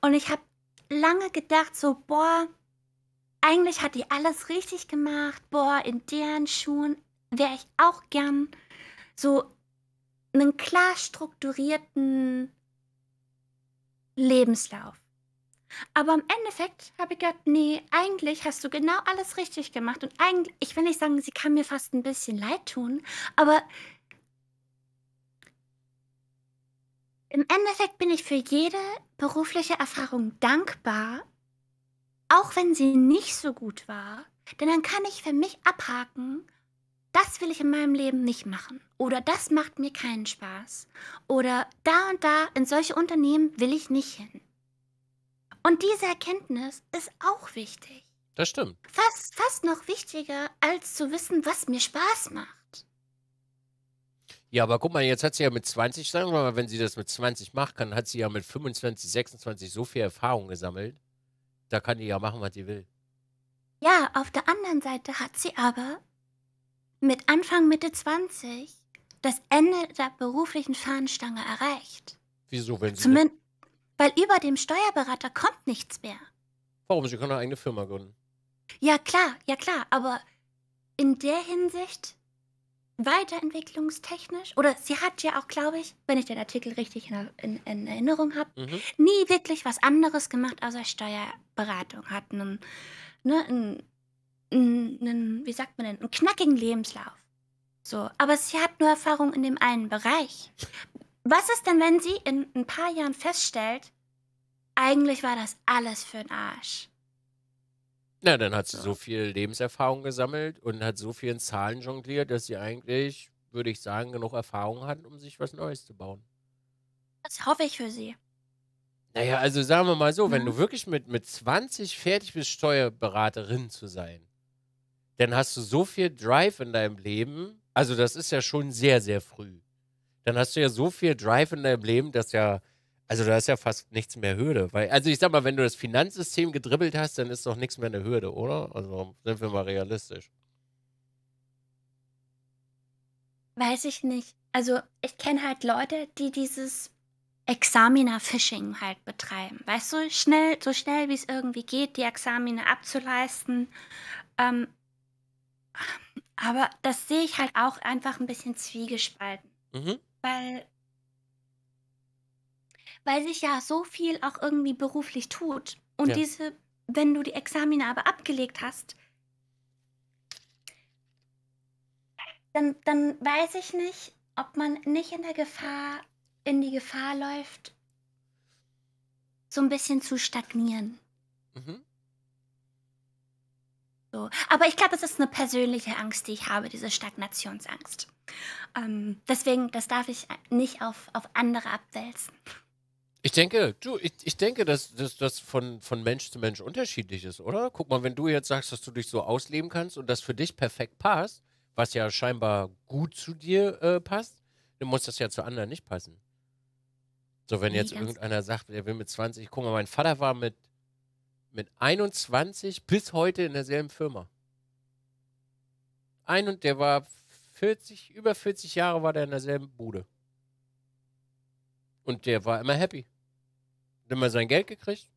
Und ich habe lange gedacht, so, boah, eigentlich hat die alles richtig gemacht. Boah, in deren Schuhen wäre ich auch gern so einen klar strukturierten Lebenslauf. Aber im Endeffekt habe ich gedacht, nee, eigentlich hast du genau alles richtig gemacht. Und eigentlich, ich will nicht sagen, sie kann mir fast ein bisschen leid tun, aber im Endeffekt bin ich für jede berufliche Erfahrung dankbar, auch wenn sie nicht so gut war, denn dann kann ich für mich abhaken, das will ich in meinem Leben nicht machen. Oder das macht mir keinen Spaß. Oder da und da in solche Unternehmen will ich nicht hin. Und diese Erkenntnis ist auch wichtig. Das stimmt. Fast, fast noch wichtiger, als zu wissen, was mir Spaß macht. Ja, aber guck mal, jetzt hat sie ja mit 20, sagen wir mal, wenn sie das mit 20 macht, kann, hat sie ja mit 25, 26 so viel Erfahrung gesammelt. Da kann die ja machen, was sie will. Ja, auf der anderen Seite hat sie aber mit Anfang Mitte 20 das Ende der beruflichen Fahnenstange erreicht. Wieso, wenn sie. Zumindest, weil über dem Steuerberater kommt nichts mehr. Warum? Sie kann eine eigene Firma gründen. Ja, klar, ja, klar, aber in der Hinsicht weiterentwicklungstechnisch, oder sie hat ja auch, glaube ich, wenn ich den Artikel richtig in, in, in Erinnerung habe, Mhm. nie wirklich was anderes gemacht außer Steuerberatung. Hat einen, ne, einen, einen, wie sagt man denn, einen knackigen Lebenslauf. So, aber sie hat nur Erfahrung in dem einen Bereich. Was ist denn, wenn sie in ein paar Jahren feststellt, eigentlich war das alles für den Arsch? Na, dann hat sie so viel Lebenserfahrung gesammelt und hat so viel in Zahlen jongliert, dass sie eigentlich, würde ich sagen, genug Erfahrung hat, um sich was Neues zu bauen. Das hoffe ich für sie. Naja, also sagen wir mal so, wenn Mhm. du wirklich mit, mit 20 fertig bist, Steuerberaterin zu sein, dann hast du so viel Drive in deinem Leben. Also, das ist ja schon sehr, sehr früh. Dann hast du ja so viel Drive in deinem Leben, dass ja, also da ist ja fast nichts mehr Hürde. Weil, also ich sag mal, wenn du das Finanzsystem gedribbelt hast, dann ist doch nichts mehr eine Hürde, oder? Also sind wir mal realistisch. Weiß ich nicht. Also, ich kenne halt Leute, die dieses Examiner-Phishing halt betreiben. Weißt du, schnell, so schnell wie es irgendwie geht, die Examine abzuleisten. Ähm, aber das sehe ich halt auch einfach ein bisschen zwiegespalten. Mhm. Weil, weil sich ja so viel auch irgendwie beruflich tut. Und Ja. diese, wenn du die Examine aber abgelegt hast, dann, dann weiß ich nicht, ob man nicht in der Gefahr, in die Gefahr läuft, so ein bisschen zu stagnieren. Mhm. So. Aber ich glaube, das ist eine persönliche Angst, die ich habe, diese Stagnationsangst. Ähm, deswegen, das darf ich nicht auf, auf andere abwälzen. Ich denke, du, ich, ich denke, dass das von, von Mensch zu Mensch unterschiedlich ist, oder? Guck mal, wenn du jetzt sagst, dass du dich so ausleben kannst und das für dich perfekt passt, was ja scheinbar gut zu dir äh, passt, dann muss das ja zu anderen nicht passen. So, wenn jetzt irgendeiner sagt, er will mit 20, guck mal, mein Vater war mit, mit 21 bis heute in derselben Firma. Ein und der war 40, über 40 Jahre war der in derselben Bude. Und der war immer happy. Hat immer sein Geld gekriegt.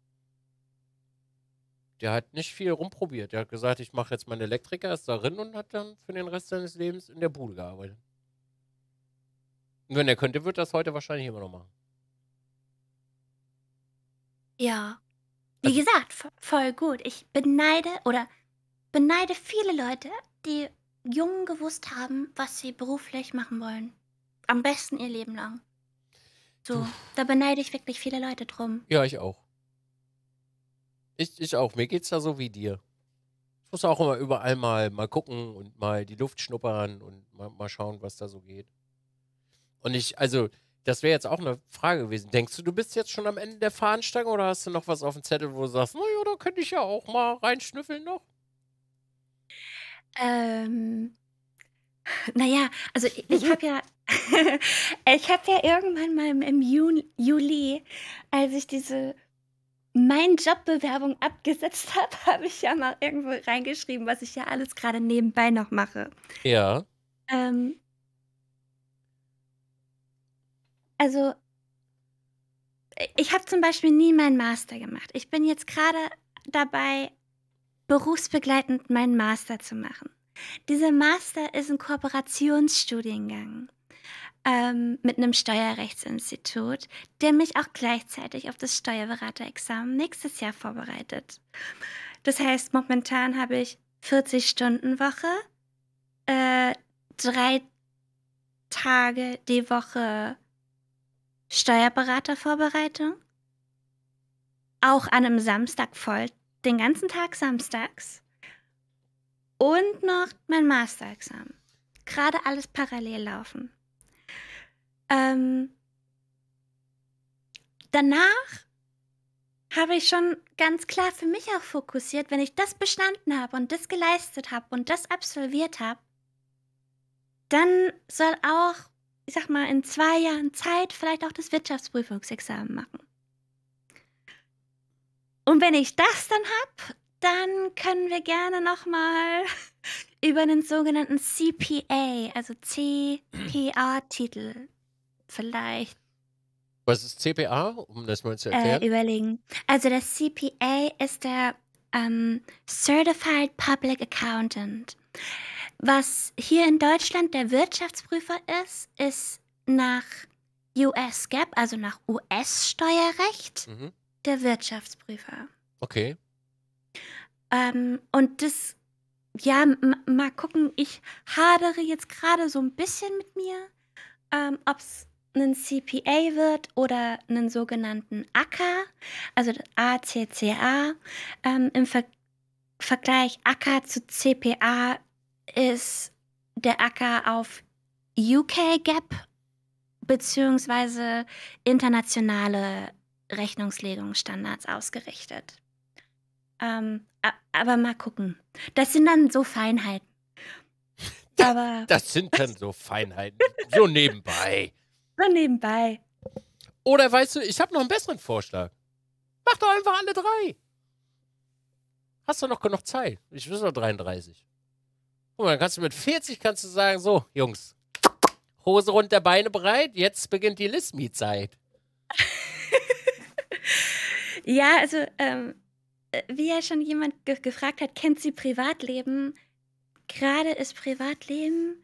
Der hat nicht viel rumprobiert. Der hat gesagt, ich mache jetzt meinen Elektriker, ist darin und hat dann für den Rest seines Lebens in der Bude gearbeitet. Und wenn er könnte, wird das heute wahrscheinlich immer noch machen. Ja. Wie Also- gesagt, vo- voll gut. Ich beneide oder beneide viele Leute, die jung gewusst haben, was sie beruflich machen wollen. Am besten ihr Leben lang. So, da beneide ich wirklich viele Leute drum. Ja, ich auch. Ich, ich auch. Mir geht's da so wie dir. Ich muss auch immer überall mal, mal gucken und mal die Luft schnuppern und mal, mal schauen, was da so geht. Und ich, also, das wäre jetzt auch eine Frage gewesen. Denkst du, du bist jetzt schon am Ende der Fahnenstange oder hast du noch was auf dem Zettel, wo du sagst, naja, da könnte ich ja auch mal reinschnüffeln noch? Ähm, naja, also ich, ich habe ja, ich habe ja irgendwann mal im, Juli, als ich diese mein Jobbewerbung abgesetzt habe, habe ich ja mal irgendwo reingeschrieben, was ich ja alles gerade nebenbei noch mache. Ja. Ähm, also, ich habe zum Beispiel nie meinen Master gemacht. Ich bin jetzt gerade dabei, berufsbegleitend meinen Master zu machen. Dieser Master ist ein Kooperationsstudiengang ähm, mit einem Steuerrechtsinstitut, der mich auch gleichzeitig auf das Steuerberaterexamen nächstes Jahr vorbereitet. Das heißt, momentan habe ich 40 Stunden Woche, äh, drei Tage die Woche Steuerberatervorbereitung, auch an einem Samstag voll, den ganzen Tag samstags und noch mein Masterexamen. Gerade alles parallel laufen. Ähm, danach habe ich schon ganz klar für mich auch fokussiert, wenn ich das bestanden habe und das geleistet habe und das absolviert habe, dann soll auch, ich sag mal, in zwei Jahren Zeit vielleicht auch das Wirtschaftsprüfungsexamen machen. Und wenn ich das dann habe, dann können wir gerne nochmal über einen sogenannten CPA, also CPA-Titel vielleicht Was ist CPA, um das mal zu äh, erklären? überlegen. Also der CPA ist der ähm, Certified Public Accountant. Was hier in Deutschland der Wirtschaftsprüfer ist, ist nach US GAAP, also nach US-Steuerrecht, mhm. der Wirtschaftsprüfer. Okay. Ähm, und das ja, mal gucken. Ich hadere jetzt gerade so ein bisschen mit mir, ähm, ob es ein CPA wird oder einen sogenannten ACA, also ACCA. Ähm, Im Ver Vergleich ACA zu CPA ist der ACA auf UK Gap beziehungsweise internationale Rechnungslegungsstandards ausgerichtet. Ähm, aber mal gucken. Das sind dann so Feinheiten. Aber das sind dann so Feinheiten. So nebenbei. So nebenbei. Oder weißt du, ich habe noch einen besseren Vorschlag. Mach doch einfach alle drei. Hast du noch genug Zeit? Ich bin noch 33. Guck mal, dann kannst du mit 40 kannst du sagen, so, Jungs, Hose runter, Beine bereit, jetzt beginnt die Listme-Zeit. ja, also, ähm, wie ja schon jemand ge gefragt hat, kennt sie Privatleben? Gerade ist Privatleben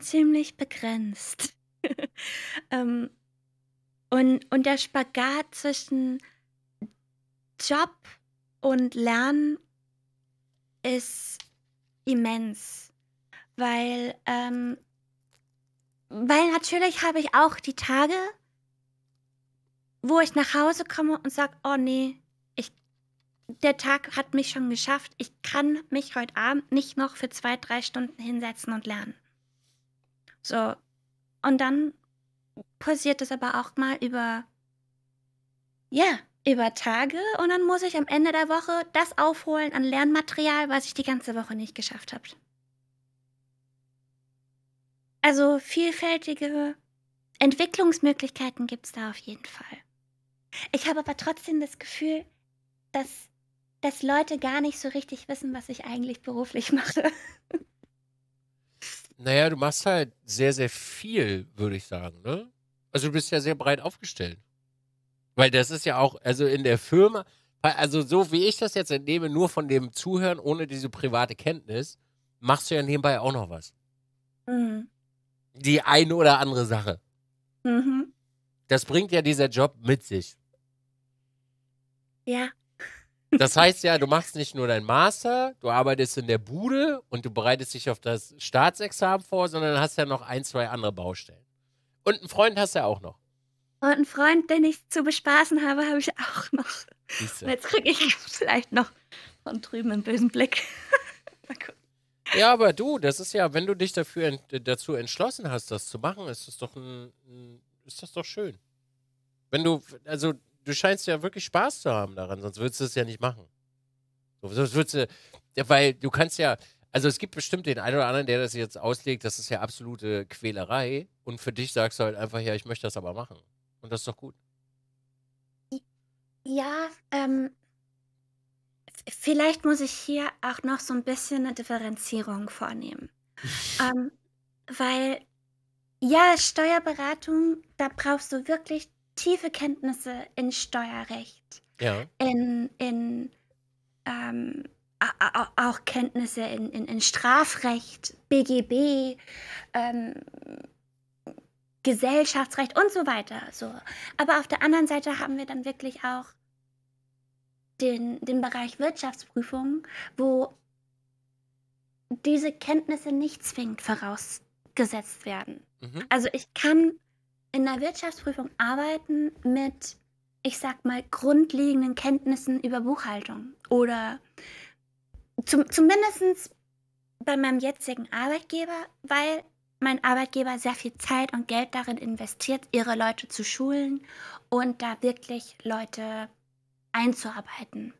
ziemlich begrenzt. ähm, und, und der Spagat zwischen Job und Lernen ist immens, weil, ähm, weil natürlich habe ich auch die Tage, wo ich nach Hause komme und sage, oh nee, ich, der Tag hat mich schon geschafft, ich kann mich heute Abend nicht noch für zwei, drei Stunden hinsetzen und lernen. So, und dann passiert es aber auch mal über, ja, über Tage und dann muss ich am Ende der Woche das aufholen an Lernmaterial, was ich die ganze Woche nicht geschafft habe. Also vielfältige Entwicklungsmöglichkeiten gibt es da auf jeden Fall. Ich habe aber trotzdem das Gefühl, dass, dass Leute gar nicht so richtig wissen, was ich eigentlich beruflich mache. Naja, du machst halt sehr, sehr viel, würde ich sagen, ne? Also du bist ja sehr breit aufgestellt. Weil das ist ja auch, also in der Firma, also so wie ich das jetzt entnehme, nur von dem Zuhören ohne diese private Kenntnis, machst du ja nebenbei auch noch was. Mhm. Die eine oder andere Sache. Mhm. Das bringt ja dieser Job mit sich. Ja. Das heißt ja, du machst nicht nur dein Master, du arbeitest in der Bude und du bereitest dich auf das Staatsexamen vor, sondern hast ja noch ein, zwei andere Baustellen. Und einen Freund hast du ja auch noch. Und einen Freund, den ich zu bespaßen habe, habe ich auch noch. Jetzt kriege ich vielleicht noch von drüben einen bösen Blick. ja, aber du, das ist ja, wenn du dich dafür ent dazu entschlossen hast, das zu machen, ist das doch ein, ein, ist das doch schön. Wenn du, also du scheinst ja wirklich Spaß zu haben daran, sonst würdest du es ja nicht machen. sonst würdest du, weil du kannst ja, also es gibt bestimmt den einen oder anderen, der das jetzt auslegt, das ist ja absolute Quälerei. Und für dich sagst du halt einfach, ja, ich möchte das aber machen. Und das ist doch gut. Ja, ähm, vielleicht muss ich hier auch noch so ein bisschen eine Differenzierung vornehmen. ähm, weil, ja, Steuerberatung, da brauchst du wirklich tiefe Kenntnisse in Steuerrecht, Ja. in, in ähm, auch Kenntnisse in, in, in Strafrecht, BGB, ähm, Gesellschaftsrecht und so weiter. So. Aber auf der anderen Seite haben wir dann wirklich auch den, den Bereich Wirtschaftsprüfung, wo diese Kenntnisse nicht zwingend vorausgesetzt werden. Mhm. Also ich kann in der Wirtschaftsprüfung arbeiten mit, ich sag mal, grundlegenden Kenntnissen über Buchhaltung oder zum, zumindest bei meinem jetzigen Arbeitgeber, weil mein Arbeitgeber sehr viel Zeit und Geld darin investiert, ihre Leute zu schulen und da wirklich Leute einzuarbeiten.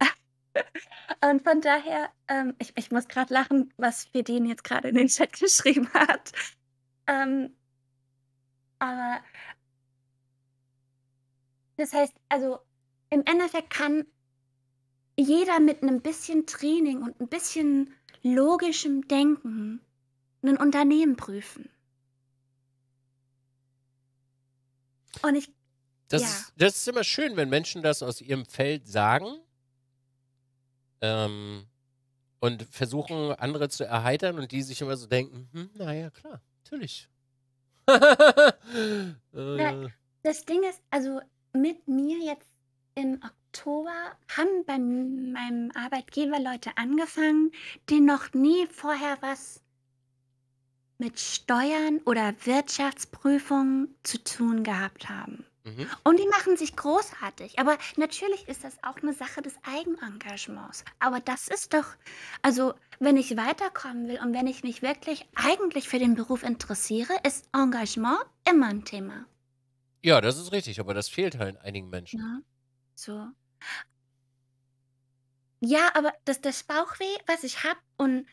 Und von daher, ähm, ich, ich muss gerade lachen, was Fedin jetzt gerade in den Chat geschrieben hat. Ähm, aber das heißt, also im Endeffekt kann jeder mit einem bisschen Training und ein bisschen logischem Denken ein Unternehmen prüfen. Und ich. Das, ja. ist, das ist immer schön, wenn Menschen das aus ihrem Feld sagen ähm, und versuchen, andere zu erheitern und die sich immer so denken: hm, naja, klar, natürlich. äh. Das Ding ist, also mit mir jetzt im Oktober haben bei meinem Arbeitgeber Leute angefangen, die noch nie vorher was mit Steuern oder Wirtschaftsprüfungen zu tun gehabt haben. Mhm. Und die machen sich großartig. Aber natürlich ist das auch eine Sache des Eigenengagements. Aber das ist doch, also wenn ich weiterkommen will und wenn ich mich wirklich eigentlich für den Beruf interessiere, ist Engagement immer ein Thema. Ja, das ist richtig, aber das fehlt halt einigen Menschen. Ja, so. Ja, aber das, das Bauchweh, was ich habe, und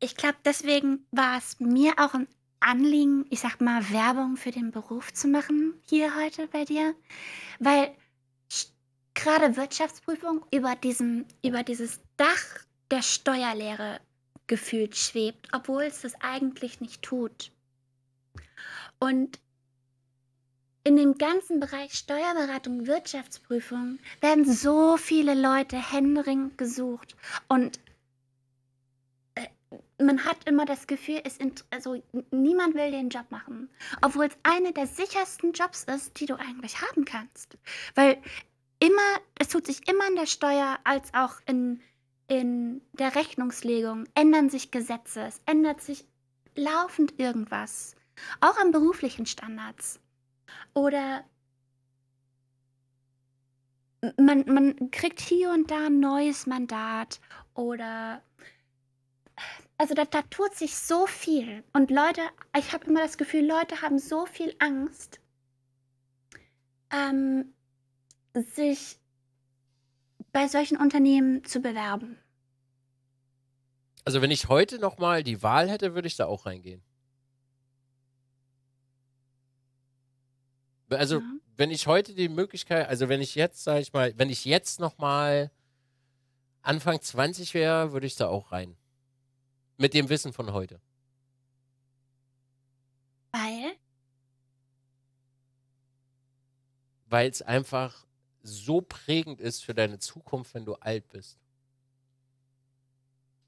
ich glaube, deswegen war es mir auch ein Anliegen, ich sag mal, Werbung für den Beruf zu machen hier heute bei dir, weil gerade Wirtschaftsprüfung über diesem, über dieses Dach der Steuerlehre gefühlt schwebt, obwohl es das eigentlich nicht tut. Und in dem ganzen Bereich Steuerberatung, Wirtschaftsprüfung werden so viele Leute händeringend gesucht und man hat immer das Gefühl, es also niemand will den Job machen, obwohl es einer der sichersten Jobs ist, die du eigentlich haben kannst, weil immer es tut sich immer in der Steuer als auch in in der Rechnungslegung ändern sich Gesetze, es ändert sich laufend irgendwas, auch an beruflichen Standards. Oder man, man kriegt hier und da ein neues Mandat oder also da, da tut sich so viel. Und Leute, ich habe immer das Gefühl, Leute haben so viel Angst, ähm, sich bei solchen Unternehmen zu bewerben. Also wenn ich heute nochmal die Wahl hätte, würde ich da auch reingehen. Also, ja. wenn ich heute die Möglichkeit, also wenn ich jetzt, sag ich mal, wenn ich jetzt nochmal Anfang 20 wäre, würde ich da auch rein. Mit dem Wissen von heute. Weil? Weil es einfach so prägend ist für deine Zukunft, wenn du alt bist.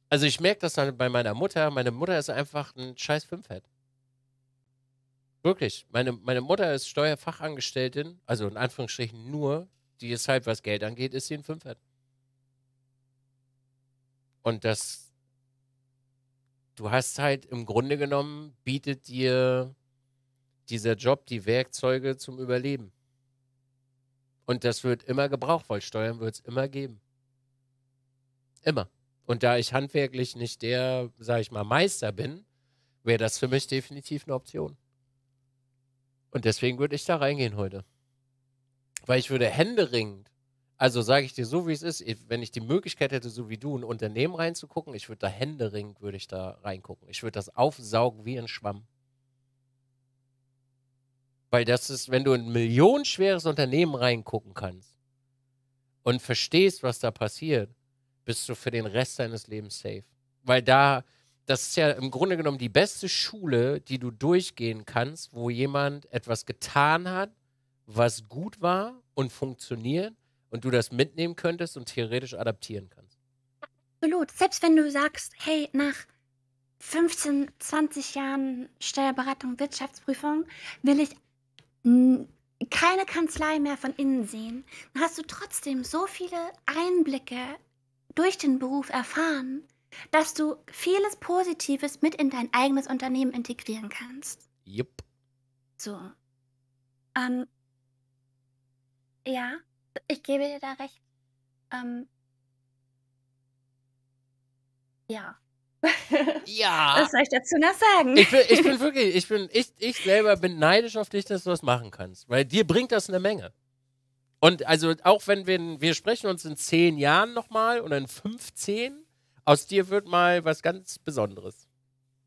Also ich merke das dann bei meiner Mutter. Meine Mutter ist einfach ein scheiß Fünfhead. Wirklich. Meine, meine Mutter ist Steuerfachangestelltin, also in Anführungsstrichen nur, die ist halt, was Geld angeht, ist sie ein Fünfer. Und das, du hast halt im Grunde genommen, bietet dir dieser Job die Werkzeuge zum Überleben. Und das wird immer gebraucht, weil Steuern wird es immer geben. Immer. Und da ich handwerklich nicht der, sag ich mal, Meister bin, wäre das für mich definitiv eine Option. Und deswegen würde ich da reingehen heute. Weil ich würde händeringend, also sage ich dir so, wie es ist, wenn ich die Möglichkeit hätte, so wie du, ein Unternehmen reinzugucken, ich würde da händeringend, würde ich da reingucken. Ich würde das aufsaugen wie ein Schwamm. Weil das ist, wenn du ein millionenschweres Unternehmen reingucken kannst und verstehst, was da passiert, bist du für den Rest deines Lebens safe. Weil da, das ist ja im Grunde genommen die beste Schule, die du durchgehen kannst, wo jemand etwas getan hat, was gut war und funktioniert und du das mitnehmen könntest und theoretisch adaptieren kannst. Absolut. Selbst wenn du sagst, hey, nach 15, 20 Jahren Steuerberatung, Wirtschaftsprüfung will ich keine Kanzlei mehr von innen sehen, dann hast du trotzdem so viele Einblicke durch den Beruf erfahren, dass du vieles Positives mit in dein eigenes Unternehmen integrieren kannst. Jupp. So. Ähm, ja, ich gebe dir da recht. Ähm, ja. ja. Was soll ich dazu noch sagen? Ich bin, ich bin wirklich, ich bin, ich, ich selber bin neidisch auf dich, dass du das machen kannst. Weil dir bringt das eine Menge. Und also auch wenn wir, wir sprechen uns in zehn Jahren nochmal oder in 15, aus dir wird mal was ganz Besonderes.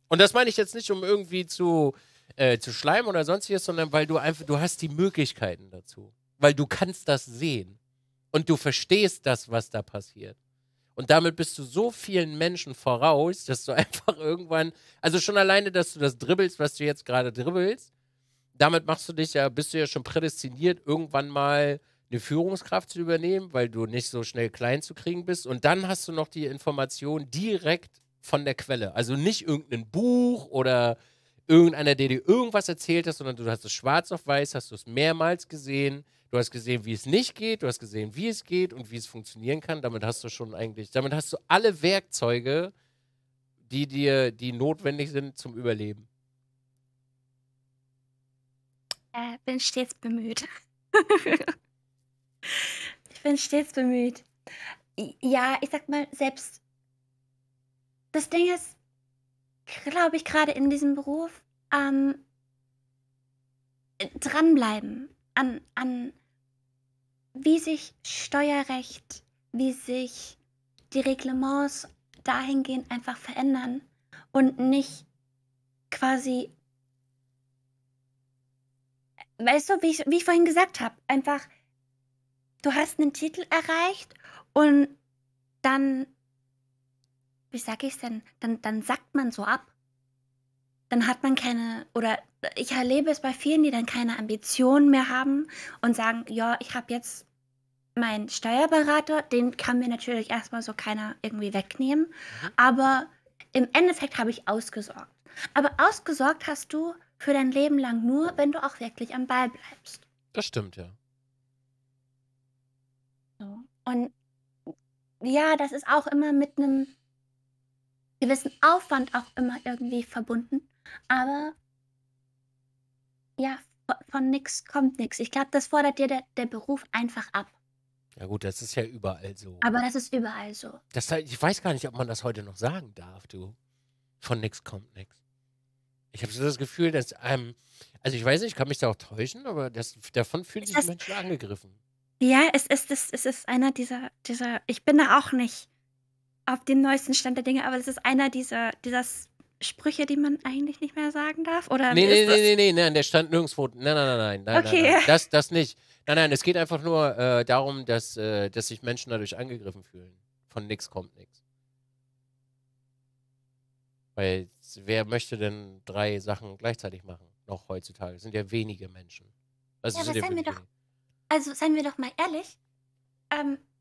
Und das meine ich jetzt nicht, um irgendwie zu, äh, zu schleimen oder sonstiges, sondern weil du einfach, du hast die Möglichkeiten dazu. Weil du kannst das sehen. Und du verstehst das, was da passiert. Und damit bist du so vielen Menschen voraus, dass du einfach irgendwann, also schon alleine, dass du das dribbelst, was du jetzt gerade dribbelst, damit machst du dich ja, bist du ja schon prädestiniert, irgendwann mal eine Führungskraft zu übernehmen, weil du nicht so schnell klein zu kriegen bist. Und dann hast du noch die Information direkt von der Quelle. Also nicht irgendein Buch oder irgendeiner, der dir irgendwas erzählt hat, sondern du hast es schwarz auf weiß, hast du es mehrmals gesehen. Du hast gesehen, wie es nicht geht, du hast gesehen, wie es geht und wie es funktionieren kann. Damit hast du schon eigentlich, damit hast du alle Werkzeuge, die dir, die notwendig sind zum Überleben. Äh, bin stets bemüht. ich bin stets bemüht. Ja, ich sag mal, selbst das Ding ist, glaube ich, gerade in diesem Beruf, ähm, dranbleiben an, an wie sich Steuerrecht, wie sich die Reglements dahingehend einfach verändern und nicht quasi, weißt du, wie ich, wie ich vorhin gesagt habe, einfach, du hast einen Titel erreicht und dann, wie sag ich denn, dann, dann sackt man so ab. Dann hat man keine, oder ich erlebe es bei vielen, die dann keine Ambitionen mehr haben und sagen, ja, ich habe jetzt meinen Steuerberater, den kann mir natürlich erstmal so keiner irgendwie wegnehmen, mhm. aber im Endeffekt habe ich ausgesorgt. Aber ausgesorgt hast du für dein Leben lang nur, wenn du auch wirklich am Ball bleibst. Das stimmt, ja. So. Und ja, das ist auch immer mit einem gewissen Aufwand auch immer irgendwie verbunden. Aber ja, von nichts kommt nichts. Ich glaube, das fordert dir der, der Beruf einfach ab. Ja gut, das ist ja überall so. Aber das ist überall so. Das, ich weiß gar nicht, ob man das heute noch sagen darf, du. Von nichts kommt nichts. Ich habe so das Gefühl, dass einem, also ich weiß nicht, ich kann mich da auch täuschen, aber das, davon fühlen sich Menschen angegriffen. Ja, es ist, es, es ist einer dieser, dieser, ich bin da auch nicht auf dem neuesten Stand der Dinge, aber es ist einer dieser, dieser Sprüche, die man eigentlich nicht mehr sagen darf? Oder nee, nee, nee, nee, nee, nein, der stand nirgendwo. Nein, nein, nein, nein, nein, okay. nein, nein. Das, das nicht. Nein, nein, es geht einfach nur äh, darum, dass, äh, dass sich Menschen dadurch angegriffen fühlen. Von nix kommt nix. Weil wer möchte denn drei Sachen gleichzeitig machen? Noch heutzutage. Das sind ja wenige Menschen. Also ja, aber seien wir doch, also seien wir doch mal ehrlich. Ähm, äh,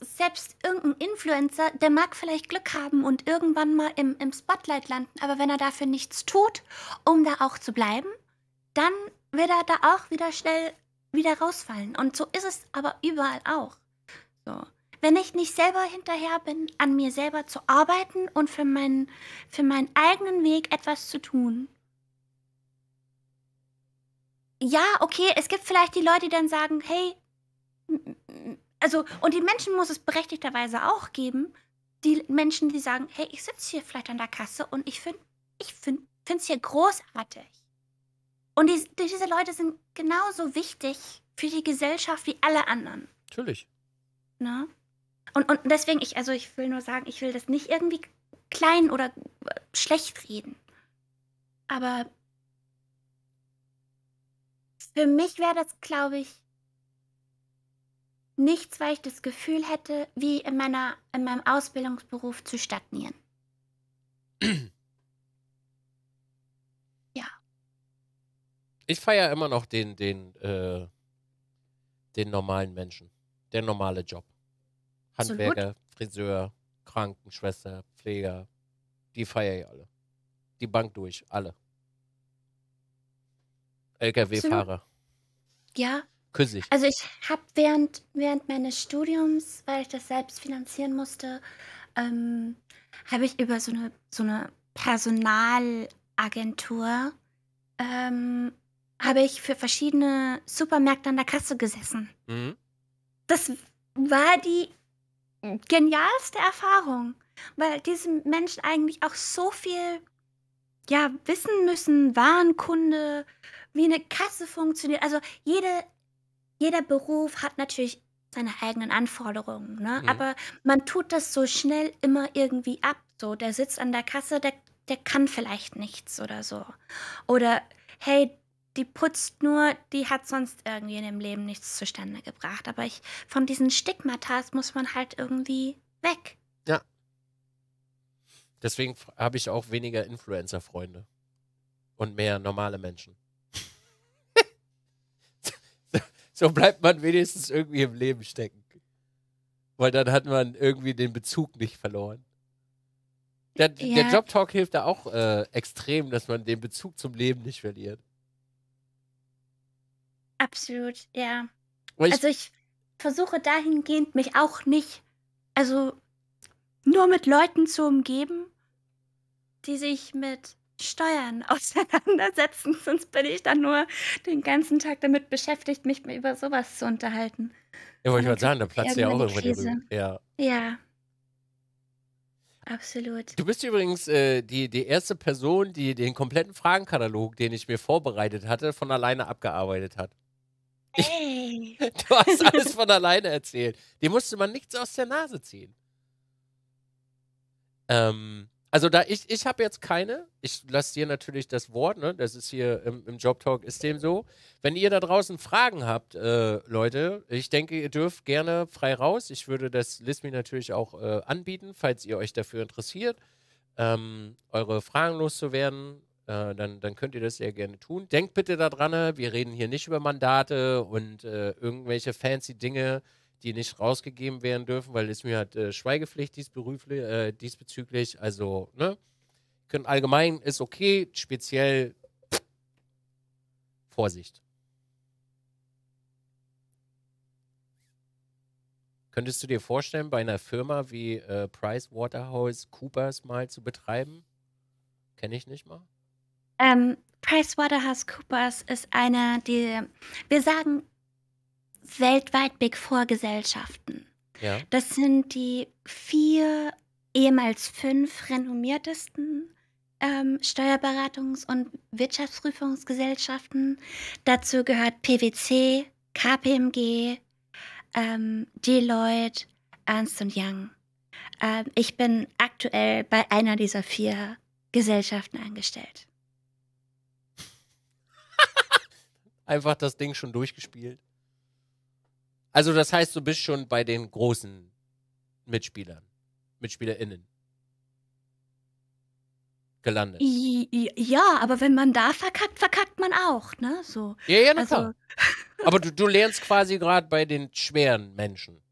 selbst irgendein Influencer, der mag vielleicht Glück haben und irgendwann mal im, im Spotlight landen, aber wenn er dafür nichts tut, um da auch zu bleiben, dann wird er da auch wieder schnell wieder rausfallen. Und so ist es aber überall auch. So. Wenn ich nicht selber hinterher bin, an mir selber zu arbeiten und für meinen, für meinen eigenen Weg etwas zu tun. Ja, okay, es gibt vielleicht die Leute, die dann sagen, hey, also, und die Menschen muss es berechtigterweise auch geben, die Menschen, die sagen, hey, ich sitze hier vielleicht an der Kasse und ich finde ich finde es hier großartig. Und die, diese Leute sind genauso wichtig für die Gesellschaft wie alle anderen. Natürlich. Ne? Und, und deswegen, ich, also ich will nur sagen, ich will das nicht irgendwie klein oder äh, schlecht reden. Aber für mich wäre das, glaube ich, nichts, weil ich das Gefühl hätte, wie in, meiner, in meinem Ausbildungsberuf zu stagnieren. ja. Ich feiere immer noch den, den, äh, den normalen Menschen. Der normale Job. Handwerker. Friseur, Krankenschwester, Pfleger. Die feiere ich alle. Die Bank durch, alle. LKW-Fahrer. Ja, Küssig. Also ich habe während, während meines Studiums, weil ich das selbst finanzieren musste, ähm, habe ich über so eine, so eine Personalagentur, ähm, habe ich für verschiedene Supermärkte an der Kasse gesessen. Mhm. Das war die genialste Erfahrung, weil diese Menschen eigentlich auch so viel ja, wissen müssen, Warenkunde, wie eine Kasse funktioniert. Also jede jeder Beruf hat natürlich seine eigenen Anforderungen, ne? Mhm. Aber man tut das so schnell immer irgendwie ab. So, der sitzt an der Kasse, der, der kann vielleicht nichts oder so. Oder hey, die putzt nur, die hat sonst irgendwie in dem Leben nichts zustande gebracht. Aber ich, von diesen Stigmatas muss man halt irgendwie weg. Ja. Deswegen habe ich auch weniger Influencer-Freunde und mehr normale Menschen. So bleibt man wenigstens irgendwie im Leben stecken. Weil dann hat man irgendwie den Bezug nicht verloren. Der, ja. der Job-Talk hilft da auch äh, extrem, dass man den Bezug zum Leben nicht verliert. Absolut, ja. ich also ich versuche dahingehend mich auch nicht, also nur mit Leuten zu umgeben, die sich mit Steuern auseinandersetzen, sonst bin ich dann nur den ganzen Tag damit beschäftigt, mich über sowas zu unterhalten. Ja, wollte ich mal sagen, da platzt ja auch irgendwann die Ja. Ja. Absolut. Du bist übrigens äh, die, die erste Person, die den kompletten Fragenkatalog, den ich mir vorbereitet hatte, von alleine abgearbeitet hat. Hey. du hast alles von alleine erzählt. Dir musste man nichts aus der Nase ziehen. Ähm, also da ich, ich habe jetzt keine. Ich lasse dir natürlich das Wort, ne? Das ist hier im, im Job Talk ist dem so. Wenn ihr da draußen Fragen habt, äh, Leute, ich denke, ihr dürft gerne frei raus. Ich würde das Lismi natürlich auch äh, anbieten, falls ihr euch dafür interessiert, ähm, eure Fragen loszuwerden. Äh, dann, dann könnt ihr das sehr gerne tun. Denkt bitte daran, wir reden hier nicht über Mandate und äh, irgendwelche fancy Dinge die nicht rausgegeben werden dürfen, weil es mir hat äh, Schweigepflicht äh, diesbezüglich. Also, ne? Können, allgemein ist okay, speziell Vorsicht. Könntest du dir vorstellen, bei einer Firma wie äh, Price Waterhouse Coopers mal zu betreiben? Kenne ich nicht mal. Ähm, Price Waterhouse Coopers ist eine, die wir sagen weltweit Big Four Gesellschaften. Ja. Das sind die vier, ehemals fünf renommiertesten ähm, Steuerberatungs- und Wirtschaftsprüfungsgesellschaften. Dazu gehört PwC, KPMG, ähm, Deloitte, Ernst Young. Ähm, ich bin aktuell bei einer dieser vier Gesellschaften angestellt. Einfach das Ding schon durchgespielt. Also das heißt, du bist schon bei den großen Mitspielern, MitspielerInnen gelandet. Ja, aber wenn man da verkackt, verkackt man auch, ne? So. Ja, ja, na also. klar. Aber du, du lernst quasi gerade bei den schweren Menschen.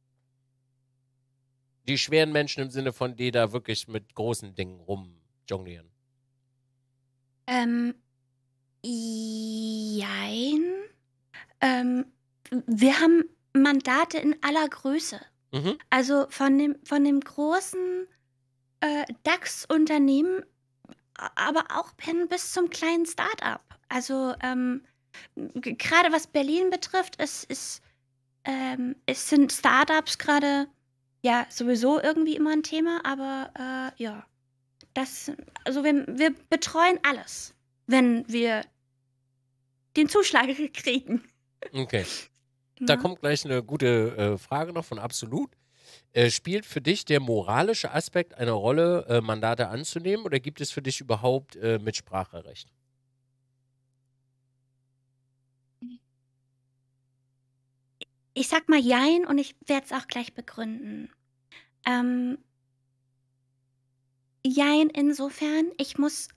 Die schweren Menschen im Sinne von, die da wirklich mit großen Dingen rumjonglieren. Ähm, jein. Ähm, wir haben Mandate in aller Größe. Mhm. Also von dem, von dem großen äh, DAX-Unternehmen, aber auch bis zum kleinen Start-up. Also ähm, gerade was Berlin betrifft, es, ist, ähm, es sind Startups gerade ja sowieso irgendwie immer ein Thema, aber äh, ja, das, also wir, wir betreuen alles, wenn wir den Zuschlag kriegen. Okay. Da kommt gleich eine gute äh, Frage noch von Absolut. Äh, spielt für dich der moralische Aspekt eine Rolle, äh, Mandate anzunehmen oder gibt es für dich überhaupt äh, Mitspracherecht? Ich sag mal Jein und ich werde es auch gleich begründen. Ähm, Jein insofern, ich muss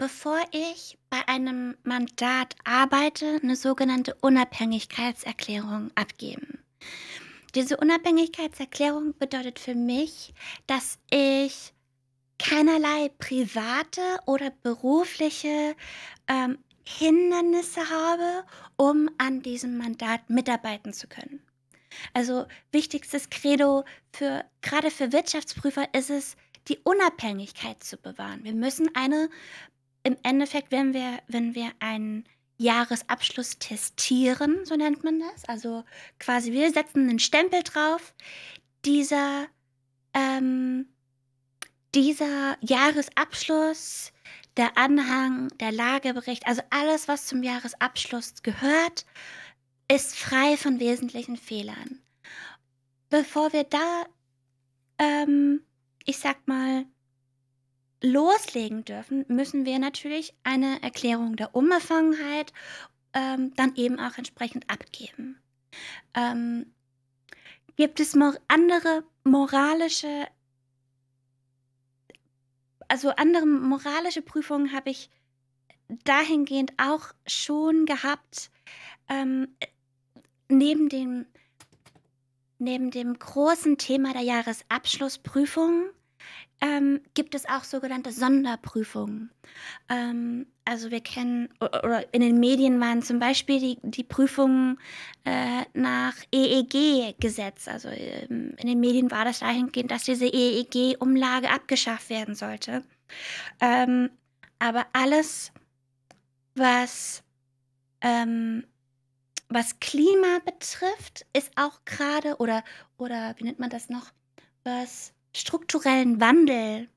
bevor ich bei einem Mandat arbeite, eine sogenannte Unabhängigkeitserklärung abgeben. Diese Unabhängigkeitserklärung bedeutet für mich, dass ich keinerlei private oder berufliche ähm, Hindernisse habe, um an diesem Mandat mitarbeiten zu können. Also wichtigstes Credo für gerade für Wirtschaftsprüfer ist es, die Unabhängigkeit zu bewahren. Wir müssen eine im Endeffekt, wenn wir, wenn wir einen Jahresabschluss testieren, so nennt man das, also quasi wir setzen einen Stempel drauf, dieser, ähm, dieser Jahresabschluss, der Anhang, der Lagebericht, also alles, was zum Jahresabschluss gehört, ist frei von wesentlichen Fehlern. Bevor wir da, ähm, ich sag mal, loslegen dürfen, müssen wir natürlich eine Erklärung der Unbefangenheit ähm, dann eben auch entsprechend abgeben. Ähm, gibt es mor andere moralische, also andere moralische Prüfungen habe ich dahingehend auch schon gehabt, ähm, neben dem neben dem großen Thema der Jahresabschlussprüfung ähm, gibt es auch sogenannte Sonderprüfungen. Ähm, also wir kennen, oder in den Medien waren zum Beispiel die, die Prüfungen äh, nach EEG-Gesetz. Also ähm, in den Medien war das dahingehend, dass diese EEG-Umlage abgeschafft werden sollte. Ähm, aber alles, was, ähm, was Klima betrifft, ist auch gerade, oder, oder wie nennt man das noch, was strukturellen Wandel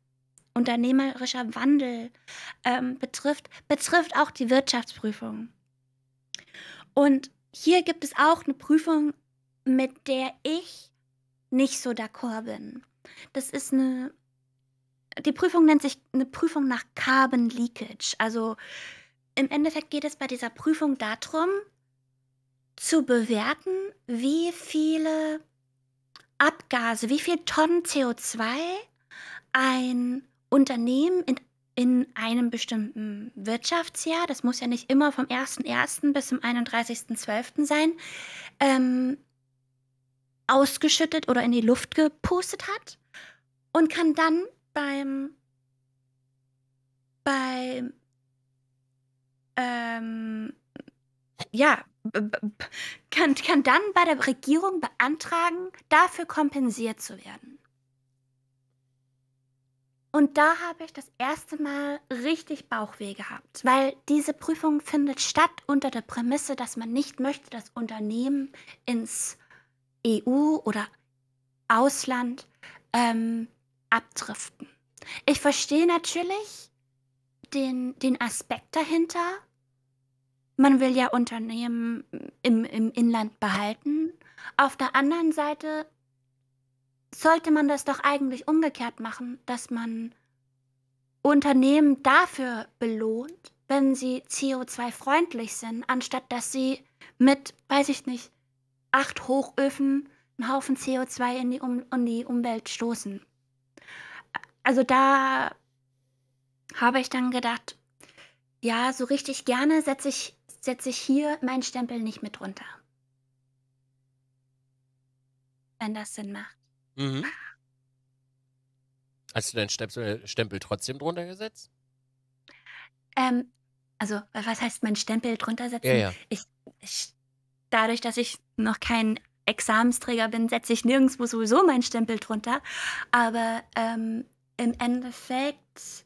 unternehmerischer Wandel ähm, betrifft, betrifft auch die Wirtschaftsprüfung. Und hier gibt es auch eine Prüfung, mit der ich nicht so d'accord bin. Das ist eine, die Prüfung nennt sich eine Prüfung nach Carbon Leakage. Also im Endeffekt geht es bei dieser Prüfung darum, zu bewerten, wie viele Abgase, wie viel Tonnen CO2 ein Unternehmen in, in einem bestimmten Wirtschaftsjahr, das muss ja nicht immer vom 1.1. bis zum 31.12. sein, ähm, ausgeschüttet oder in die Luft gepustet hat und kann dann beim beim ähm, ja, kann, kann dann bei der Regierung beantragen, dafür kompensiert zu werden. Und da habe ich das erste Mal richtig Bauchweh gehabt, weil diese Prüfung findet statt unter der Prämisse, dass man nicht möchte, dass Unternehmen ins EU oder Ausland ähm, abdriften. Ich verstehe natürlich den, den Aspekt dahinter. Man will ja Unternehmen im, im Inland behalten. Auf der anderen Seite sollte man das doch eigentlich umgekehrt machen, dass man Unternehmen dafür belohnt, wenn sie CO2-freundlich sind, anstatt dass sie mit, weiß ich nicht, acht Hochöfen einen Haufen CO2 in die, um in die Umwelt stoßen. Also da habe ich dann gedacht, ja, so richtig gerne setze ich, setze ich hier meinen Stempel nicht mit runter. Wenn das Sinn macht. Mhm. Hast du deinen Stempel, Stempel trotzdem drunter gesetzt? Ähm, also, was heißt mein Stempel drunter setzen? Ja, ja. Ich, ich, dadurch, dass ich noch kein Examensträger bin, setze ich nirgendwo sowieso meinen Stempel drunter. Aber ähm, im Endeffekt,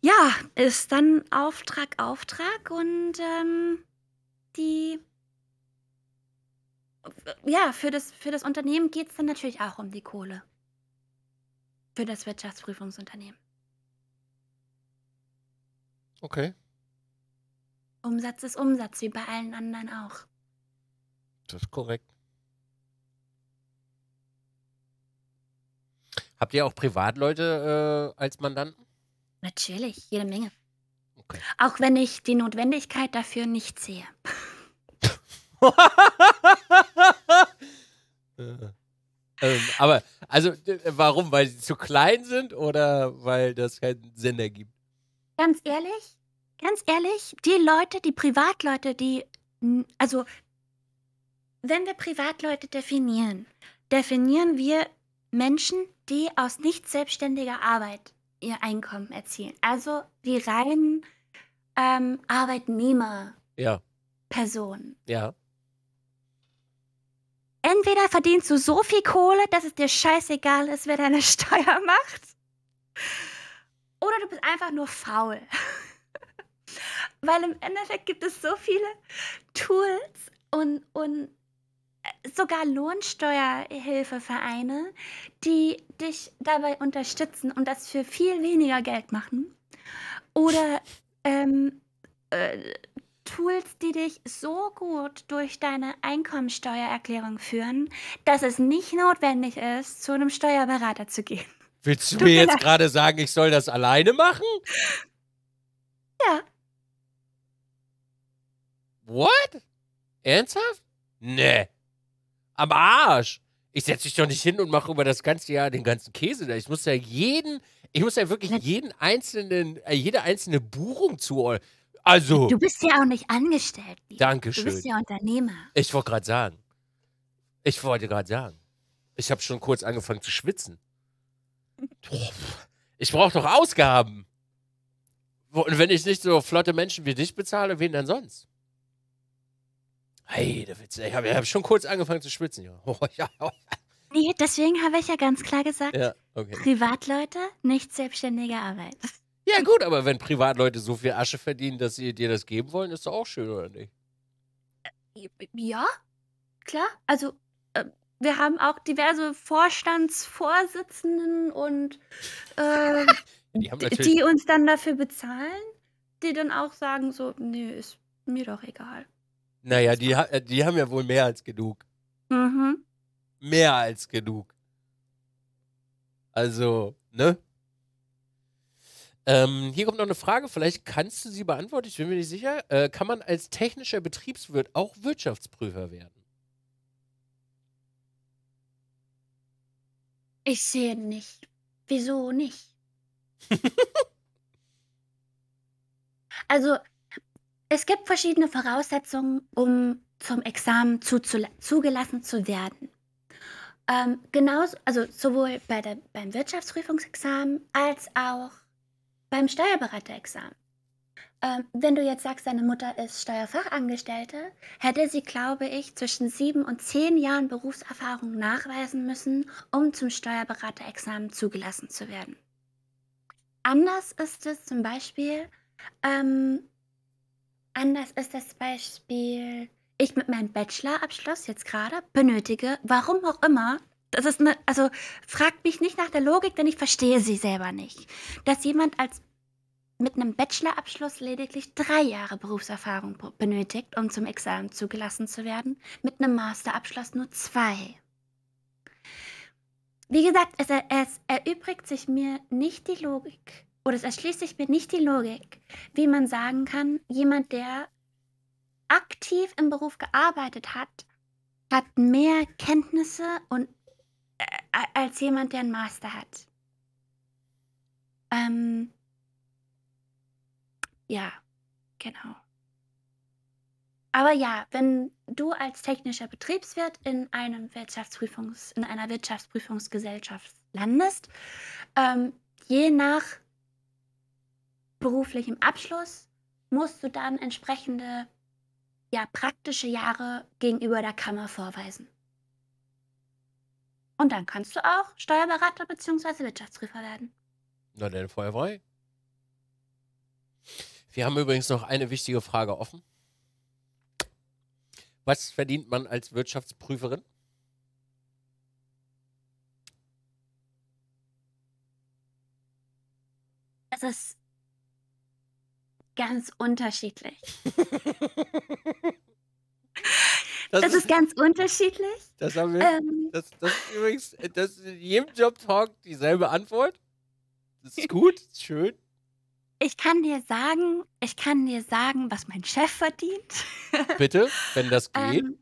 ja, ist dann Auftrag Auftrag und ähm, die ja, für das, für das Unternehmen geht es dann natürlich auch um die Kohle. Für das Wirtschaftsprüfungsunternehmen. Okay. Umsatz ist Umsatz, wie bei allen anderen auch. Das ist korrekt. Habt ihr auch Privatleute äh, als Mandanten? Natürlich, jede Menge. Okay. Auch wenn ich die Notwendigkeit dafür nicht sehe. ähm, aber, also, warum? Weil sie zu klein sind oder weil das keinen Sinn ergibt? Ganz ehrlich, ganz ehrlich, die Leute, die Privatleute, die, also, wenn wir Privatleute definieren, definieren wir Menschen, die aus nicht selbstständiger Arbeit ihr Einkommen erzielen. Also die reinen ähm, Arbeitnehmer. Ja. Ja entweder verdienst du so viel Kohle, dass es dir scheißegal ist, wer deine Steuer macht. Oder du bist einfach nur faul. Weil im Endeffekt gibt es so viele Tools und, und sogar Lohnsteuerhilfevereine, die dich dabei unterstützen und das für viel weniger Geld machen. Oder ähm, äh, Tools, die dich so gut durch deine Einkommensteuererklärung führen, dass es nicht notwendig ist, zu einem Steuerberater zu gehen. Willst du, du mir jetzt gerade sagen, ich soll das alleine machen? Ja. What? Ernsthaft? Nee. Am Arsch. Ich setze mich doch nicht hin und mache über das ganze Jahr den ganzen Käse da. Ich muss ja jeden, ich muss ja wirklich jeden einzelnen, äh, jede einzelne Buchung zuordnen. Also. Du bist ja auch nicht angestellt. Dankeschön. Du bist ja Unternehmer. Ich wollte gerade sagen. Ich wollte gerade sagen. Ich habe schon kurz angefangen zu schwitzen. Ich brauche doch Ausgaben. Und wenn ich nicht so flotte Menschen wie dich bezahle, wen denn sonst? Hey, der Witz, ich habe hab schon kurz angefangen zu schwitzen. Ja. Oh, ja. Nee, deswegen habe ich ja ganz klar gesagt, ja, okay. Privatleute, nicht selbstständige Arbeit. Ja, gut, aber wenn Privatleute so viel Asche verdienen, dass sie dir das geben wollen, ist doch auch schön, oder nicht? Ja, klar. Also, äh, wir haben auch diverse Vorstandsvorsitzenden und äh, Die die uns dann dafür bezahlen, die dann auch sagen so, nee, ist mir doch egal. Naja, die, ha- die haben ja wohl mehr als genug. Mhm. Mehr als genug. Also, ne? Ähm, hier kommt noch eine Frage, vielleicht kannst du sie beantworten, ich bin mir nicht sicher. Äh, kann man als technischer Betriebswirt auch Wirtschaftsprüfer werden? Ich sehe nicht. Wieso nicht? Also, es gibt verschiedene Voraussetzungen, um zum Examen zugelassen zu werden. Ähm, genauso, also sowohl bei der, beim Wirtschaftsprüfungsexamen als auch beim Steuerberaterexamen. Ähm, wenn du jetzt sagst, deine Mutter ist Steuerfachangestellte, hätte sie, glaube ich, zwischen sieben und zehn Jahren Berufserfahrung nachweisen müssen, um zum Steuerberaterexamen zugelassen zu werden. Anders ist es zum Beispiel, ähm, anders ist das Beispiel, ich mit meinem Bachelorabschluss jetzt gerade benötige, warum auch immer, das ist eine, also fragt mich nicht nach der Logik, denn ich verstehe sie selber nicht, dass jemand als mit einem Bachelorabschluss lediglich drei Jahre Berufserfahrung benötigt, um zum Examen zugelassen zu werden, mit einem Masterabschluss nur zwei. Wie gesagt, es, es erübrigt sich mir nicht die Logik, oder es erschließt sich mir nicht die Logik, wie man sagen kann, jemand, der aktiv im Beruf gearbeitet hat, hat mehr Kenntnisse und, äh, als jemand, der einen Master hat. Ähm, ja, genau. Aber ja, wenn du als technischer Betriebswirt in einem Wirtschaftsprüfungs, in einer Wirtschaftsprüfungsgesellschaft landest, ähm, je nach beruflichem Abschluss musst du dann entsprechende ja, praktische Jahre gegenüber der Kammer vorweisen. Und dann kannst du auch Steuerberater bzw. Wirtschaftsprüfer werden. Na denn, Feuer frei. Wir haben übrigens noch eine wichtige Frage offen. Was verdient man als Wirtschaftsprüferin? Es ist ganz unterschiedlich. Das, Es ist ganz unterschiedlich. das haben wir. Ähm, Das, das ist übrigens, das ist in jedem Job-Talk dieselbe Antwort. Das ist gut, ist schön. ich kann dir sagen, ich kann dir sagen, was mein Chef verdient. Bitte, wenn das geht. Ähm,